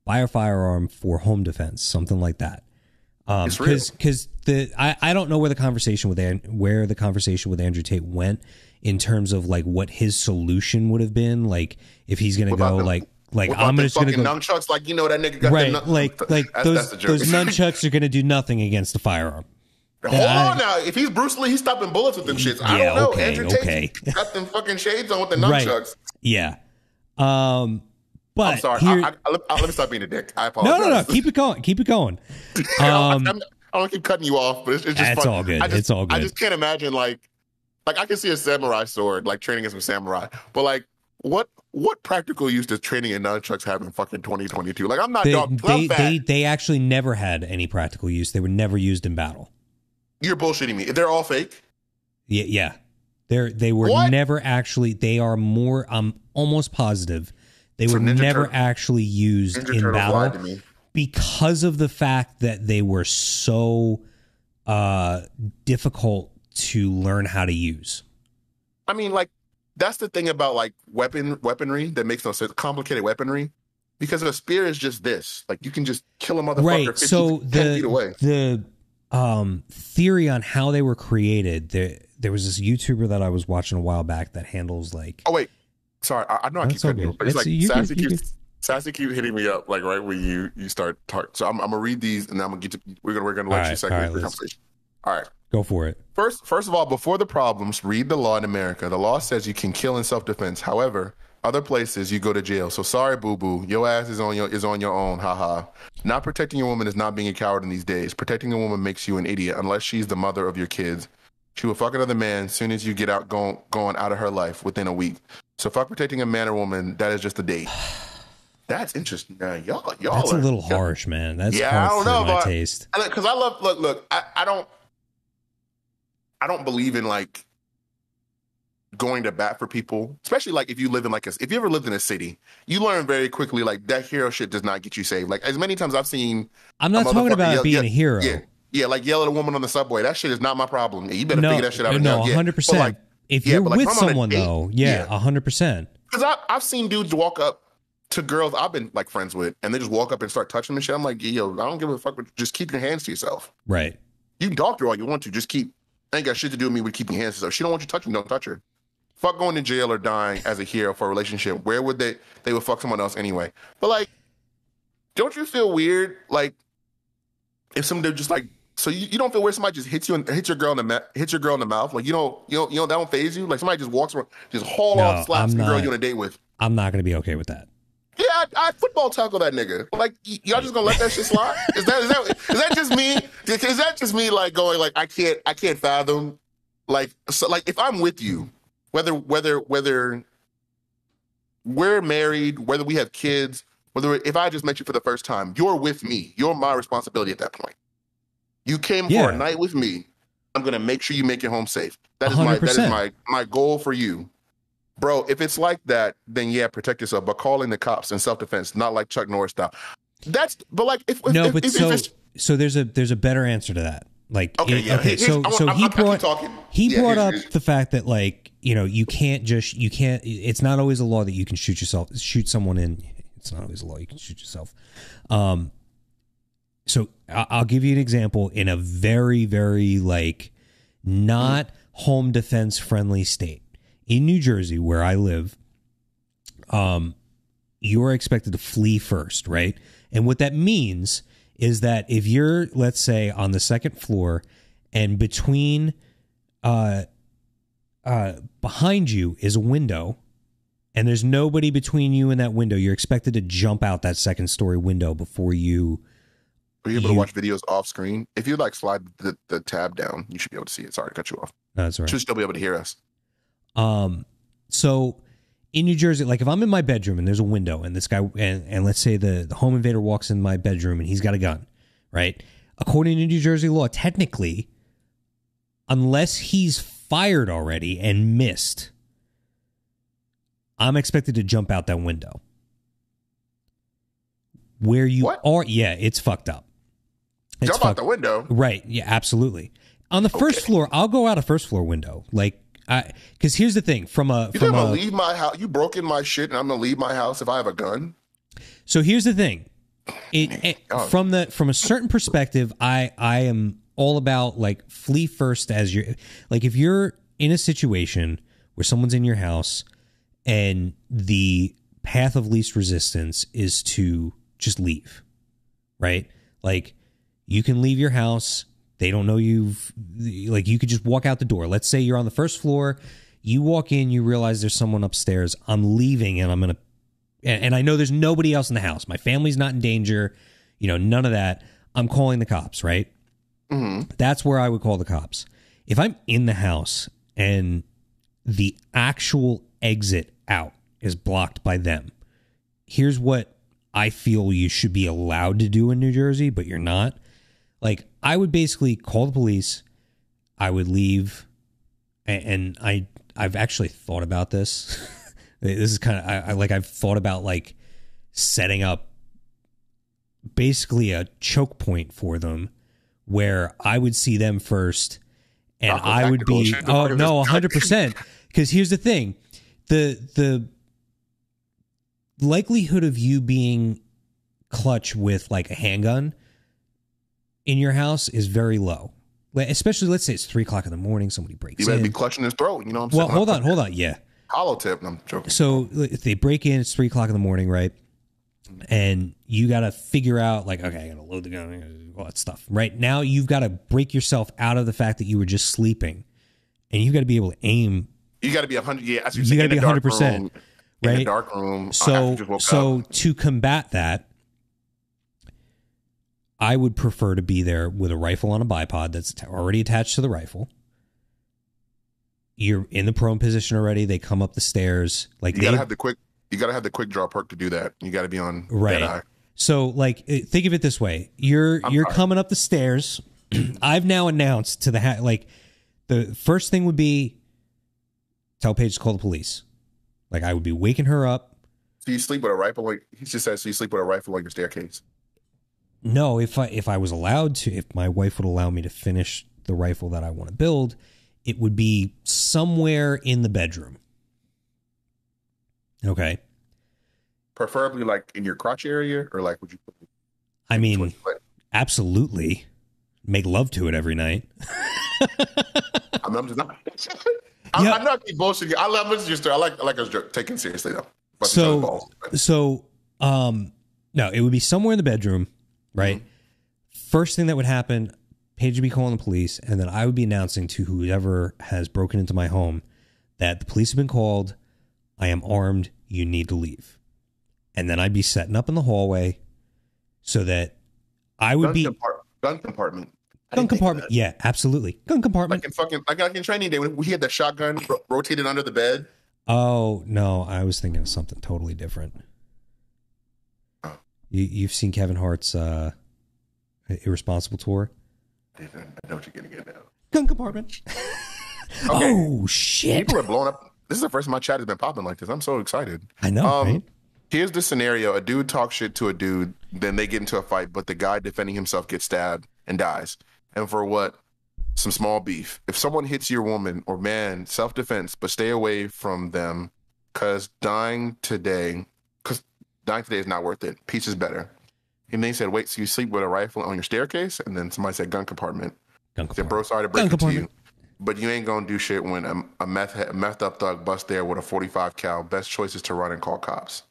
buy a firearm for home defense, something like that. Um, because the I, I don't know where the conversation with An- where the conversation with Andrew Tate went in terms of like what his solution would have been like if he's gonna What go like like I'm just gonna fucking go nunchucks. Like you know that nigga got right nun- like *laughs* like That's- those that's those *laughs* nunchucks are gonna do nothing against the firearm. Hold I- on now. If he's Bruce Lee, he's stopping bullets with them shits. I don't know. okay, Andrew okay. Tate *laughs* got them fucking shades on with the Right. nunchucks. Yeah. Um. But I'm sorry. here- I, I, I, let, me stop being a dick. I apologize. no, no. no. Keep it going. Keep it going. I, Um, I'm, don't keep cutting you off, but it's, it's just That's fun. all good. Just, It's all good. I just can't imagine like, like I can see a samurai sword like training as a samurai, but like what what practical use does training in nunchucks have in fucking 2022? Like I'm not they, dog. they, they they actually never had any practical use. They were never used in battle. You're bullshitting me. They're all fake. Yeah, yeah. They're they were What? never actually. They are more. I'm almost positive they were never Turtle- actually used Ninja in to battle me. because of the fact that they were so uh difficult to learn how to use. I mean, like that's the thing about like weapon weaponry that makes no sense. Complicated weaponry, because a spear is just this. Like you can just kill a motherfucker right 50, so 10 the feet away. the um theory on how they were created there there was this youtuber that i was watching a while back that handles like Oh wait, sorry. I, I know I keep cutting you, but it's That's- like you Sassy keeps Sassy keeps hitting me up like right when you you start talking. So I'm, I'm gonna read these and then I'm gonna get to we're gonna we're gonna let All you right, second all right, the conversation. All right. Go for it First, first of all, before the problems, read the law in America. The law says you can kill in self-defense. However, other places you go to jail. So sorry, boo boo. Your ass is on your is on your own. Haha. Not protecting your woman is not being a coward in these days. Protecting a woman makes you an idiot unless she's the mother of your kids. She will fuck another man as soon as you get out going going out of her life within a week. So fuck protecting a man or woman. That is just a date. That's interesting. Now, y'all, y'all. that's a little harsh man that's Yeah, I don't know, my but- taste because I love look look I, I don't I don't believe in like going to bat for people, especially like if you live in like a, if you ever lived in a city, you learn very quickly like that hero shit does not get you saved. Like as many times I've seen, I'm not talking about yell- being yell- a hero. Yeah, yeah, like yell at a woman on the subway. That shit is not my problem. You better no, figure that shit out. no. Yeah. hundred percent. like, If yeah, you're like, with if I'm on a someone date, though, yeah, hundred percent. Because I've seen dudes walk up to girls I've been like friends with, and they just walk up and start touching them and shit. I'm like, yo, I don't give a fuck. But just keep your hands to yourself. Right. You can talk to her all you want to. Just keep. Ain't got shit to do with me with keeping hands So. She don't want you touching. Don't touch her. Fuck going to jail or dying as a hero for a relationship. Where would they? They would fuck someone else anyway. But like, don't you feel weird? Like, if some dude just like. So you, you don't feel weird? Somebody just hits you and hits your girl in the ma- hits your girl in the mouth. Like you don't you don't you know that don't phase you. Like somebody just walks around, just haul No, off, slaps I'm the girl not. you on a date with. I'm not going to be okay with that. Yeah, I, I football tackle that nigga. Like y- y'all just gonna let that shit slide? Is that is that is that just me? Is that just me like going like I can't I can't fathom like so like if I'm with you, whether whether whether we're married, whether we have kids, whether if I just met you for the first time, you're with me. You're my responsibility at that point. You came Yeah. for a night with me. I'm gonna make sure you make it home safe. That is my that is my my goal for you. Bro, if it's like that, then yeah, protect yourself. But calling the cops in self defense, not like Chuck Norris style. That's but like if, if no, if, but if, so so there's a there's a better answer to that. Like okay, it- yeah. okay, so so I'm- he I'm- brought he Yeah, brought here's- up here's- the fact that like you know you can't just you can't it's not always a law that you can shoot yourself shoot someone in it's not always a law you can shoot yourself um so i'll give you an example in a very very like not home defense friendly state in new jersey where i live um you're expected to flee first right and what that means is that if you're let's say on the second floor and between uh uh behind you is a window and there's nobody between you and that window you're expected to jump out that second story window before you Are you able you- to watch videos off screen? If you like slide the, the tab down, you should be able to see it. Sorry to cut you off. no, that's all You right should still be able to hear us. Um, so in New Jersey, like if I'm in my bedroom and there's a window and this guy and, and let's say the, the home invader walks in my bedroom and he's got a gun, right? According to New Jersey law, technically, unless he's fired already and missed, I'm expected to jump out that window. Where you What? are, yeah, it's fucked up. It's Jump out the window. Right. Yeah, absolutely. On the first floor, I'll go out a first floor window. Like I cuz here's the thing, from a You from a leave my house? You broke in my shit, and I'm gonna leave my house if I have a gun? So here's the thing. It, oh it- God. from the from a certain perspective, I I am all about like flee first as you're like if you're in a situation where someone's in your house and the path of least resistance is to just leave. Right? Like you can leave your house, they don't know you've like you could just walk out the door. Let's say you're on the first floor, you walk in, you realize there's someone upstairs. I'm leaving and I'm going to and, I know there's nobody else in the house. My family's not in danger, you know, none of that. I'm calling the cops, right? hmm That's where I would call the cops. If I'm in the house and the actual exit out is blocked by them, here's what I feel you should be allowed to do in New Jersey, but you're not. Like, I would basically call the police. I would leave, a- and I I've actually thought about this. *laughs* this is kind of I, I like I've thought about like setting up basically a choke point for them where I would see them first and I would be oh no this. 100% cuz here's the thing the the likelihood of you being clutch with like a handgun in your house is very low especially let's say it's three o'clock in the morning somebody breaks You better in be clutching his throat. You know what I'm well saying? Well, hold on hold on yeah Hollow tip. I'm joking. so if they break in, it's three o'clock in the morning, right? And you got to figure out, like, okay, I got to load the gun, I gotta do all that stuff. Right now, you've got to break yourself out of the fact that you were just sleeping, and you've got to be able to aim. You got to be 100. Yeah, you, gotta in be a dark 100%, room, In right? dark room. So, you just woke so up. to combat that, I would prefer to be there with a rifle on a bipod that's already attached to the rifle. You're in the prone position already. They come up the stairs, like you gotta have the quick. You gotta have the quick draw perk to do that. You gotta be on Right. Eye. So, like, eh, think of it this way: you're I'm you're coming up the stairs. *clears throat* I've now announced to the ha- like the first thing would be tell Paige to call the police. Like I would be waking her up. So you sleep with a rifle? Like he just said, so you sleep with a rifle on your staircase. No, if I if I was allowed to, if my wife would allow me to finish the rifle that I want to build, it would be somewhere in the bedroom. Okay. Preferably like in your crotch area, or like would you? Put I mean, towards your leg? absolutely. Make love to it every night. I'm, I'm just not. *laughs* I'm, Yeah. I'm not bullshitting. you. I love this your story. I like I like us it seriously though. But So- So, um, no, it would be somewhere in the bedroom, right? First thing that would happen, Paige would be calling the police, and then I would be announcing to whoever has broken into my home that the police have been called. I am armed. You need to leave. And then I'd be setting up in the hallway so that I would gun, be compart- gun compartment. I gun didn't think of compartment. Yeah, absolutely. Gun compartment. Like in fucking like, like in training day when we had that shotgun ro- rotated under the bed. Oh no, I was thinking of something totally different. Oh. You, you've seen Kevin Hart's uh, irresponsible tour. I know what you're getting at now. Gun compartment. *laughs* Okay. Oh shit! People are blowing up. This is the first time my chat has been popping like this. I'm so excited. I know, Um, right? Here's the scenario: a dude talks shit to a dude, then they get into a fight, but the guy defending himself gets stabbed and dies. And for what? Some small beef. If someone hits your woman or man, self defense, but stay away from them, cause dying today, cause dying today is not worth it. Peace is better. And then he said, "Wait, so you sleep with a rifle on your staircase?" And then somebody said, "Gun compartment." Gun Said, compartment. bro, sorry to Gun break it to you, but you ain't gonna do shit when a, a meth a meth up thug bust there with a 45 cal. Best choice is to run and call cops.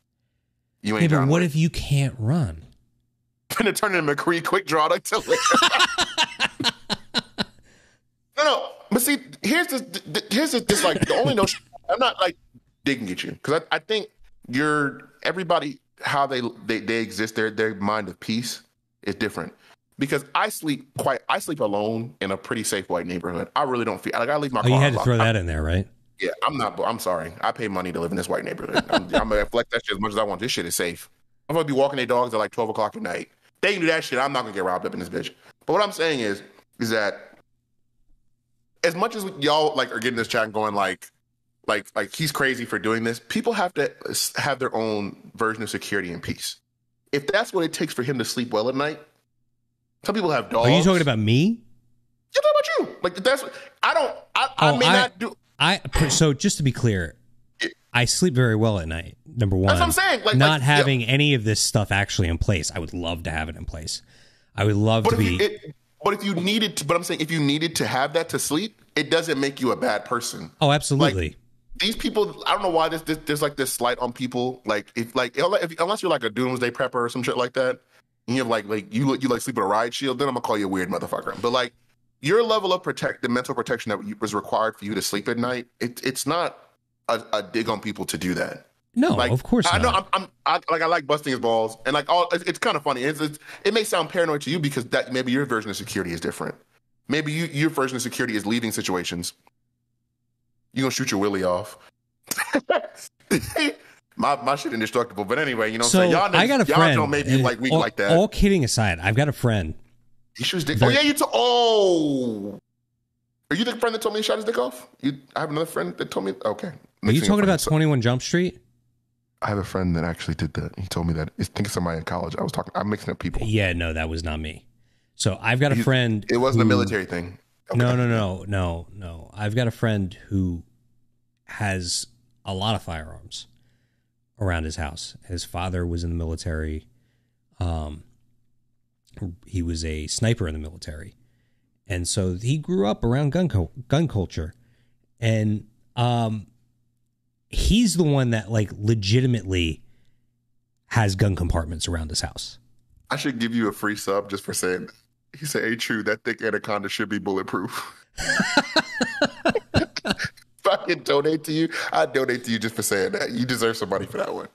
You Hey, ain't but John what Wick. if you can't run? *laughs* gonna turn into McCree quick draw to kill it. *laughs* no, no. But see, here's this. th- Here's this. this like the only notion. I'm not like digging at you because I, I think you're everybody how they they they exist. Their their mind of peace is different. Because I sleep quite. I sleep alone in a pretty safe white neighborhood. I really don't feel like I leave my. Oh, car you had to throw I- that in there, right? yeah, I'm not. I'm sorry. I pay money to live in this white neighborhood. I'm, I'm gonna *laughs* flex that shit as much as I want. This shit is safe. I'm gonna be walking their dogs at like 12 o'clock at night. They can do that shit. I'm not gonna get robbed up in this bitch. But what I'm saying is, is that as much as y'all like are getting this chat and going like, like, like he's crazy for doing this. People have to have their own version of security and peace. If that's what it takes for him to sleep well at night, some people have dogs. Are you talking about me? I'm talking about you. Like that's. I don't. I, I Oh, may I- not do. I so just to be clear, I sleep very well at night. Number one, That's what I'm saying. Like not like, yeah. having any of this stuff actually in place. I would love to have it in place. I would love But to be. it, but if you needed to, but I'm saying if you needed to have that to sleep, it doesn't make you a bad person. oh, absolutely. These people, I don't know why this, this there's like this slight on people. Like if like if, unless you're like a doomsday prepper or some shit like that, and you have like like you you like sleep with a ride shield, then I'm gonna call you a weird motherfucker. But like your level of protect the mental protection that was required for you to sleep at night, it, it's not a, a dig on people to do that. no, Like, of course I not. know I'm, I'm I, like I like busting his balls, and like all it's, it's kind of funny. It's, it's, it may sound paranoid to you because that maybe your version of security is different. Maybe you, your version of security is leaving situations. You gonna shoot your willy off. *laughs* my my shit indestructible, but anyway, you know. so what I'm saying? Y'all, I got a y'all friend. don't make me like weak all, like that. All kidding aside, I've got a friend. he shoots dick. Oh yeah, you told. Oh, are you the friend that told me he shot his dick off? You, I have another friend that told me. Okay, Are you talking about. Twenty One Jump Street? I have a friend that actually did that. He told me that. I think it's somebody in college. I was talking. I'm mixing up people. Yeah, no, that was not me. So I've got a friend. It wasn't a military thing. Okay. No, no, no, no, no. I've got a friend who has a lot of firearms around his house. His father was in the military. Um, he was a sniper in the military, and so he grew up around gun co- gun culture, and um, he's the one that like legitimately has gun compartments around his house. I should give you a free sub just for saying that. He said, "Hey, true. That thick anaconda should be bulletproof." *laughs* if I can donate to you, I donate to you just for saying that. You deserve some money for that one.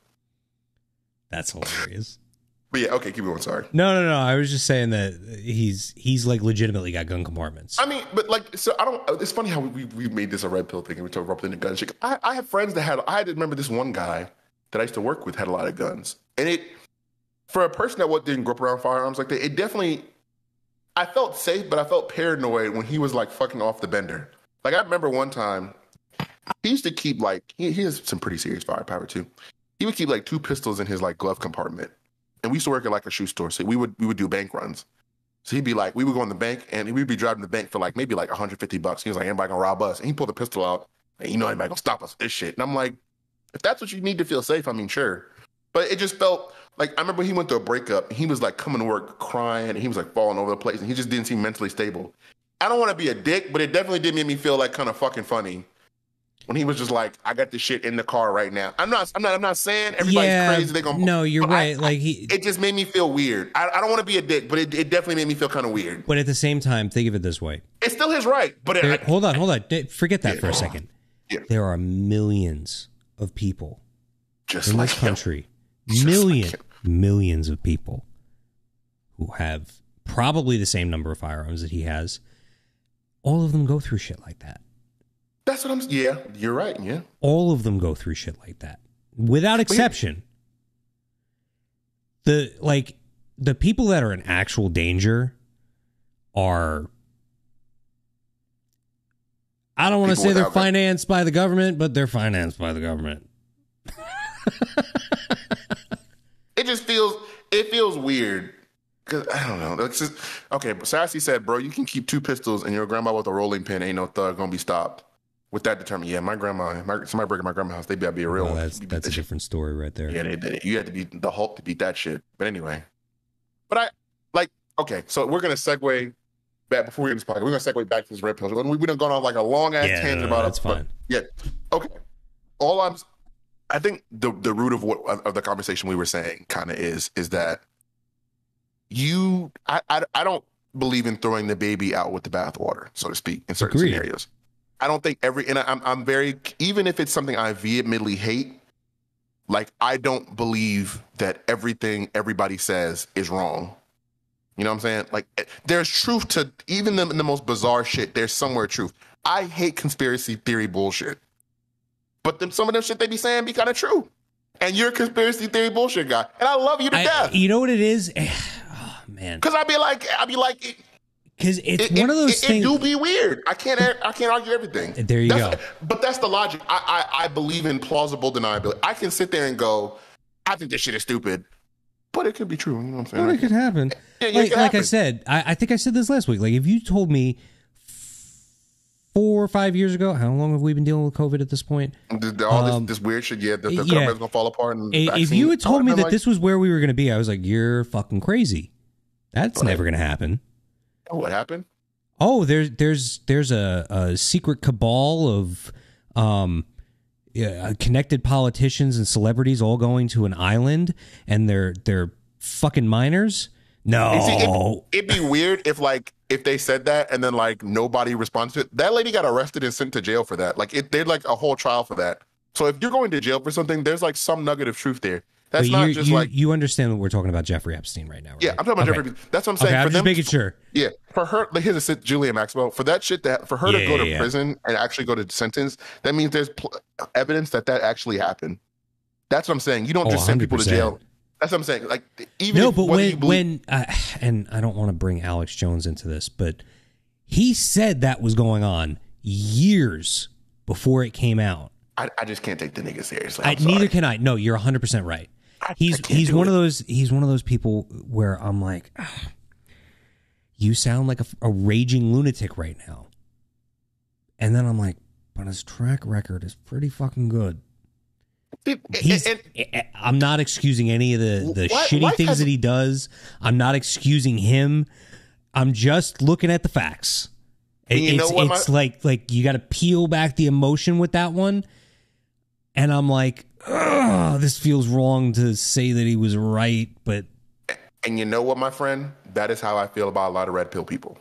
That's hilarious. *laughs* But yeah, okay, keep going. Sorry. No, no, no. I was just saying that he's he's like legitimately got gun compartments. I mean, but like, so I don't. It's funny how we we made this a red pill thing and we talk about the gun shit. I, I have friends that had. I had to remember this one guy that I used to work with had a lot of guns, and it for a person that what didn't grow up around firearms like that, it definitely. I felt safe, but I felt paranoid when he was like fucking off the bender. Like I remember one time, he used to keep like he, he has some pretty serious firepower too. He would keep like two pistols in his like glove compartment, and we used to work at like a shoe store, so we would we would do bank runs. So he'd be like, we would go in the bank, and we'd be driving the bank for like maybe like 150 bucks. He was like, anybody gonna rob us? And he pulled the pistol out, and you know anybody gonna stop us? This shit. And I'm like, if that's what you need to feel safe, I mean, sure. But it just felt like I remember he went through a breakup. He was like coming to work crying, and he was like falling over the place, and he just didn't seem mentally stable. I don't want to be a dick, but it definitely did make me feel like kind of fucking funny when he was just like, "I got this shit in the car right now." I'm not, I'm not, I'm not saying everybody's yeah, crazy. They're gonna no, you're but I- right. like he, it just made me feel weird. I, I don't want to be a dick, but it, it definitely made me feel kind of weird. but at the same time, think of it this way. It's still his right, but There- it, hold on, hold on. Forget that for a second. Yeah. There are millions of people just in like this him. country, Just like millions of people who have probably the same number of firearms that he has. All of them go through shit like that. That's what I'm. Yeah, you're right. Yeah, All of them go through shit like that, without exception. The like the people that are in actual danger are. I don't want to say they're financed by the government, but they're financed by the government. *laughs* it just feels it feels weird because I don't know. It's just okay. But Sassy said, "Bro, you can keep two pistols and your grandma with a rolling pin ain't no thug gonna be stopped." With that determined, yeah, my grandma, my, somebody breaking my grandma's house, they better be a real Well, one. that's that's a shit. different story right there. Yeah, they did it. You had to be the Hulk to beat that shit. But anyway, but I like okay. So we're gonna segue back before we get this podcast. We're gonna segue back to this red pill. We we done gone on like a long ass Yeah, tangent no, no, about that's it. but- fine. Yeah. Okay. All I'm, I think the the root of what of the conversation we were saying kind of is is that you I, I I don't believe in throwing the baby out with the bathwater, so to speak, in certain Agreed. scenarios. I don't think every and I'm I'm very even if it's something I vehemently hate, like I don't believe that everything everybody says is wrong. You know what I'm saying? Like eh, there's truth to even the, the most bizarre shit. There's somewhere truth. I hate conspiracy theory bullshit, but them some of them shit they be saying be kind of true. And you're a conspiracy theory bullshit guy, and I love you to I- death. you know what it is? *sighs* Oh, man, Cause I'd be like, I'd be like, it, because it's it, one of those it, things. It do be weird. I can't, I can't argue everything. There you That's- go. But that's the logic. I, I, I believe in plausible deniability. I can sit there and go, I think this shit is stupid, but it could be true. You know what I'm saying? Well, it could happen. Yeah, like, like I said, I, I think I said this last week. Like, if you told me four or five years ago, how long have we been dealing with COVID at this point? The- all Um, this, this weird shit. Yeah, the, the yeah. gonna fall apart. And If you had told me that like, this was where we were going to be, I was like, you're fucking crazy. That's never going to happen. oh, what happened? Oh, there's there's there's a, a secret cabal of um yeah, connected politicians and celebrities all going to an island and they're they're fucking minors. No, see, it, it'd be weird if like if they said that and then like nobody responds to it. That lady got arrested and sent to jail for that. Like it, they would like a whole trial for that. So if you're going to jail for something, there's like some nugget of truth there. That's But not you, just you, like you understand that we're talking about Jeffrey Epstein right now, right? yeah. I'm talking about Okay. Jeffrey. That's what I'm saying. Okay, I'm for just them, making sure. yeah, for her, like, here's a sit, Julia Maxwell. For that shit, that for her Yeah, to go yeah, to yeah. prison and actually go to sentence, that means there's pl- evidence that that actually happened. That's what I'm saying. You don't Oh, just send people to jail. That's what I'm saying. Like even No, if, but when believe- when uh, and I don't want to bring Alex Jones into this, but he said that was going on years before it came out. I, I just can't take the nigga seriously. I, neither can I. No, you're 100 percent right. I- He's he's one it. of those he's one of those people where I'm like, "Ah, you sound like a, a raging lunatic right now, and then I'm like, but his track record is pretty fucking good. And- I'm not excusing any of the the Why- shitty why things has- that he does. I'm not excusing him. I'm just looking at the facts. It- And you know it's what, it's my- like like you got to peel back the emotion with that one, and I'm like, this feels wrong to say that he was right, but And you know what, my friend? That is how I feel about a lot of red pill people.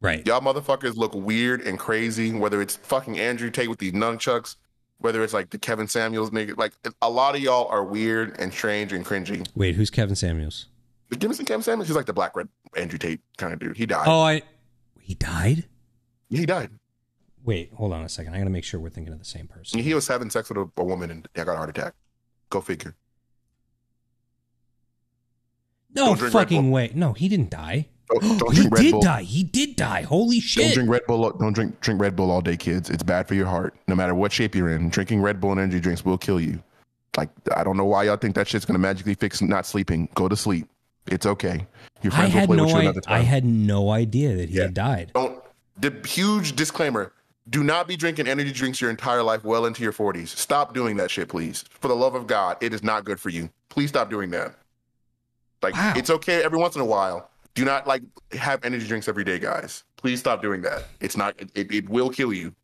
right. Y'all motherfuckers look weird and crazy, whether it's fucking Andrew Tate with these nunchucks, whether it's like the Kevin Samuels nigga. Like, a lot of y'all are weird and strange and cringy. Wait, who's Kevin Samuels? Give me some Kevin Samuels. He's like the black red Andrew Tate kind of dude. He died. Oh, I he died. Yeah, He died. Wait, hold on a second. I got to make sure we're thinking of the same person. He was having sex with a, a woman and got a heart attack. Go figure. No Don't drink Red fucking way. No, he didn't die. Don't, don't he drink Red did Bull. die. He did die. Holy shit! Don't drink Red Bull. Don't drink drink Red Bull all day, kids. It's bad for your heart. No matter what shape you're in, drinking Red Bull and energy drinks will kill you. Like I don't know why y'all think that shit's gonna magically fix not sleeping. Go to sleep. It's okay. Your I friends will play no. with you I, another I had no idea that he Yeah. had died. don't. The huge disclaimer: Do not be drinking energy drinks your entire life, well into your 40s. Stop doing that shit, please. For the love of God, it is not good for you. Please stop doing that. Like Wow. it's okay every once in a while. Do not like have energy drinks every day, guys. Please stop doing that. It's not. It, it, will kill you.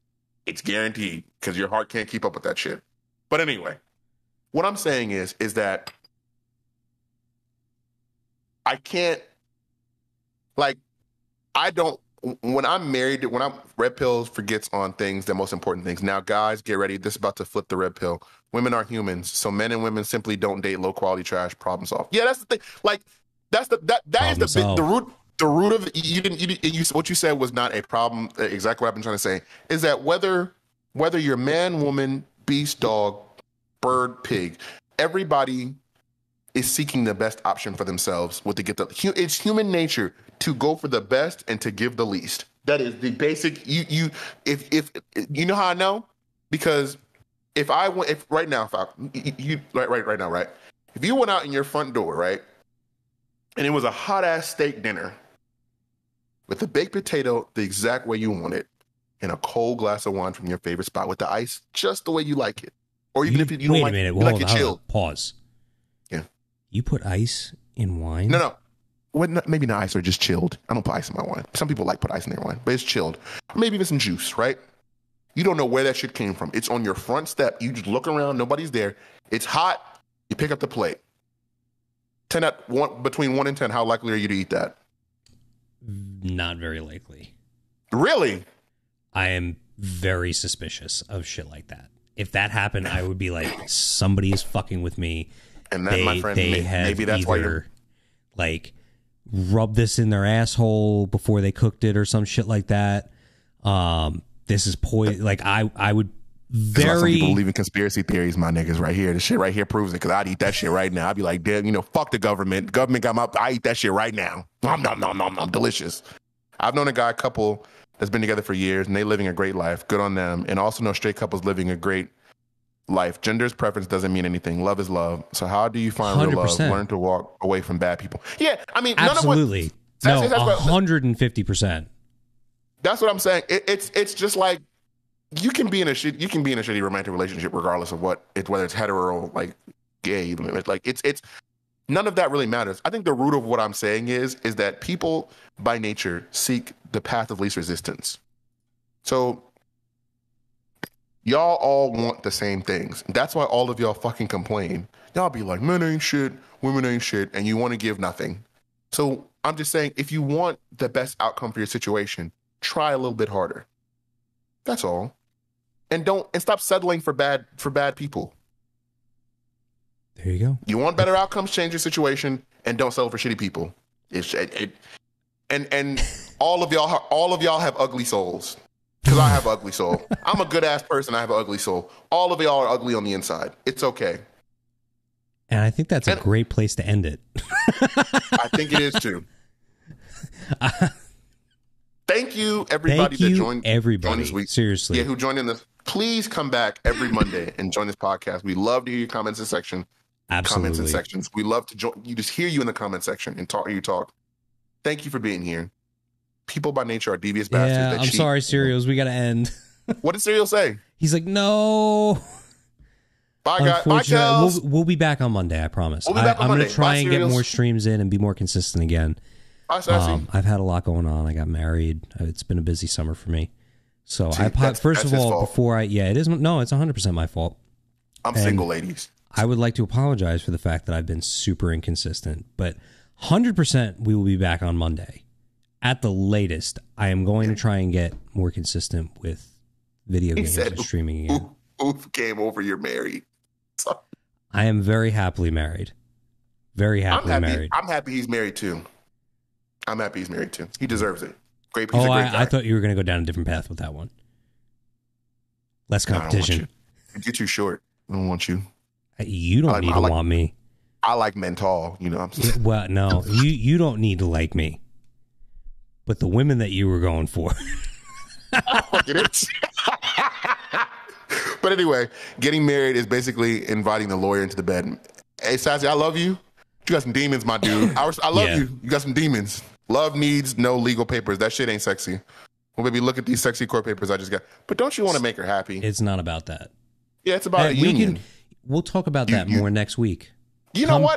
It's guaranteed because your heart can't keep up with that shit. But anyway, what I'm saying is, is that I can't, like, I don't. When I'm married, when I'm red pill forgets on things, the most important things. Now, guys, get ready. This is about to flip the red pill. Women are humans, so men and women simply don't date low quality trash. Problem solved. Yeah, that's the thing. Like, that's the that that is Problem the bit, solved. the root the root of you didn't you, you what you said was not a problem. uh, Exactly what I've been trying to say is that whether whether you're man, woman, beast, dog, bird, pig, everybody is seeking the best option for themselves. What to get the it's human nature to go for the best and to give the least. That is the basic. You you if if you know how I know because if I went if right now if I you, you right right right now right if you went out in your front door right and it was a hot ass steak dinner with a baked potato the exact way you want it and a cold glass of wine from your favorite spot with the ice just the way you like it or even You- if you, you wait don't like a minute. you like it chilled. Pause. Yeah. You put ice in wine? No, no. Well, not, maybe not ice or just chilled. I don't put ice in my wine. Some people like put ice in their wine, but it's chilled. Maybe even some juice, right? You don't know where that shit came from. It's on your front step. You just look around, nobody's there. It's hot. You pick up the plate. Ten at one between one and ten. How likely are you to eat that? Not very likely. Really? I am very suspicious of shit like that. If that happened, I would be like, somebody is fucking with me. And that, they my friend, they may- have maybe that's why you're. like rub this in their asshole before they cooked it or some shit like that. Um, this is poison. Like I, I would That's why some very people believe in conspiracy theories, my niggas, right here. The shit right here proves it because I'd eat that shit right now. I'd be like, damn, you know, fuck the government. Government got my, I eat that shit right now. Nom, nom, nom, nom, nom, delicious. I've known a guy a couple that's been together for years and they living a great life. Good on them. And also know straight couples living a great life. Gender's preference doesn't mean anything. Love is love. So how do you find real love? Learn to walk away from bad people. Yeah, I mean, none of what, absolutely That's- no, what- hundred and fifty percent. That's what I'm saying. It, it's it's just like you can be in a you can be in a shitty romantic relationship regardless of what it's whether it's hetero or like gay. Like it's it's none of that really matters. I think the root of what I'm saying is is that people by nature seek the path of least resistance. So y'all all want the same things. That's why all of y'all fucking complain. Y'all be like, men ain't shit, women ain't shit, and you want to give nothing. So I'm just saying, if you want the best outcome for your situation, try a little bit harder. That's all. And don't and stop settling for bad for bad people. There you go. You want better outcomes, change your situation, and don't settle for shitty people. It's it, it and and all of y'all all of y'all have ugly souls. Because I have an ugly soul. *laughs* I'm a good ass person. I have an ugly soul. All of y'all are ugly on the inside. It's okay. And I think that's a great place to end it. I think it is too. *laughs* Thank you, everybody Thank you, that joined. everybody. joined this week. Seriously, Yeah, who joined in this? Please come back every Monday and join this podcast. We love to hear your comments in section, comments absolutely. and sections. We love to join. You just hear you in the comment section and talk. You talk. Thank you for being here. People by nature are devious bastards. Yeah, that I'm cheat. sorry, cereals. We got to end. *laughs* What did Serial say? He's like, no. Bye, guys. Bye, we'll, we'll be back on Monday. I promise. We'll be back I, am Monday. gonna try Bye, and get more streams in and be more consistent again. Sassy. Um, I've had a lot going on. I got married. It's been a busy summer for me. So See, I that's- first that's of all, fault. before I yeah, it isn't. No, it's 100 percent my fault. I'm and- single, ladies. I would like to apologize for the fact that I've been super inconsistent, but 100% we will be back on Monday. At the latest, I am going to try and get more consistent with video games said, and streaming again. Oof, came over. You're married. I am very happily married. Very I'm happily happy. married. I'm happy he's married too. I'm happy he's married too. He deserves it. Great. He's oh, great. I, I thought you were going to go down a different path with that one. Less No, competition. you. You're too short. I don't want you. you. don't I need I to like- want me. I like men tall. You know. what I'm saying? Well, no, *laughs* you you don't need to like me. but the women that you were going for. *laughs* *laughs* but anyway, getting married is basically inviting the lawyer into the bed. Hey, Sassy, I love you. You got some demons, my dude. I, I love Yeah. you. You got some demons. Love needs no legal papers. That shit ain't sexy. Well, baby, look at these sexy court papers I just got. But don't you want to make her happy? it's not about that. yeah, it's about a we union. can. We'll talk about You- that you- more next week. you know what?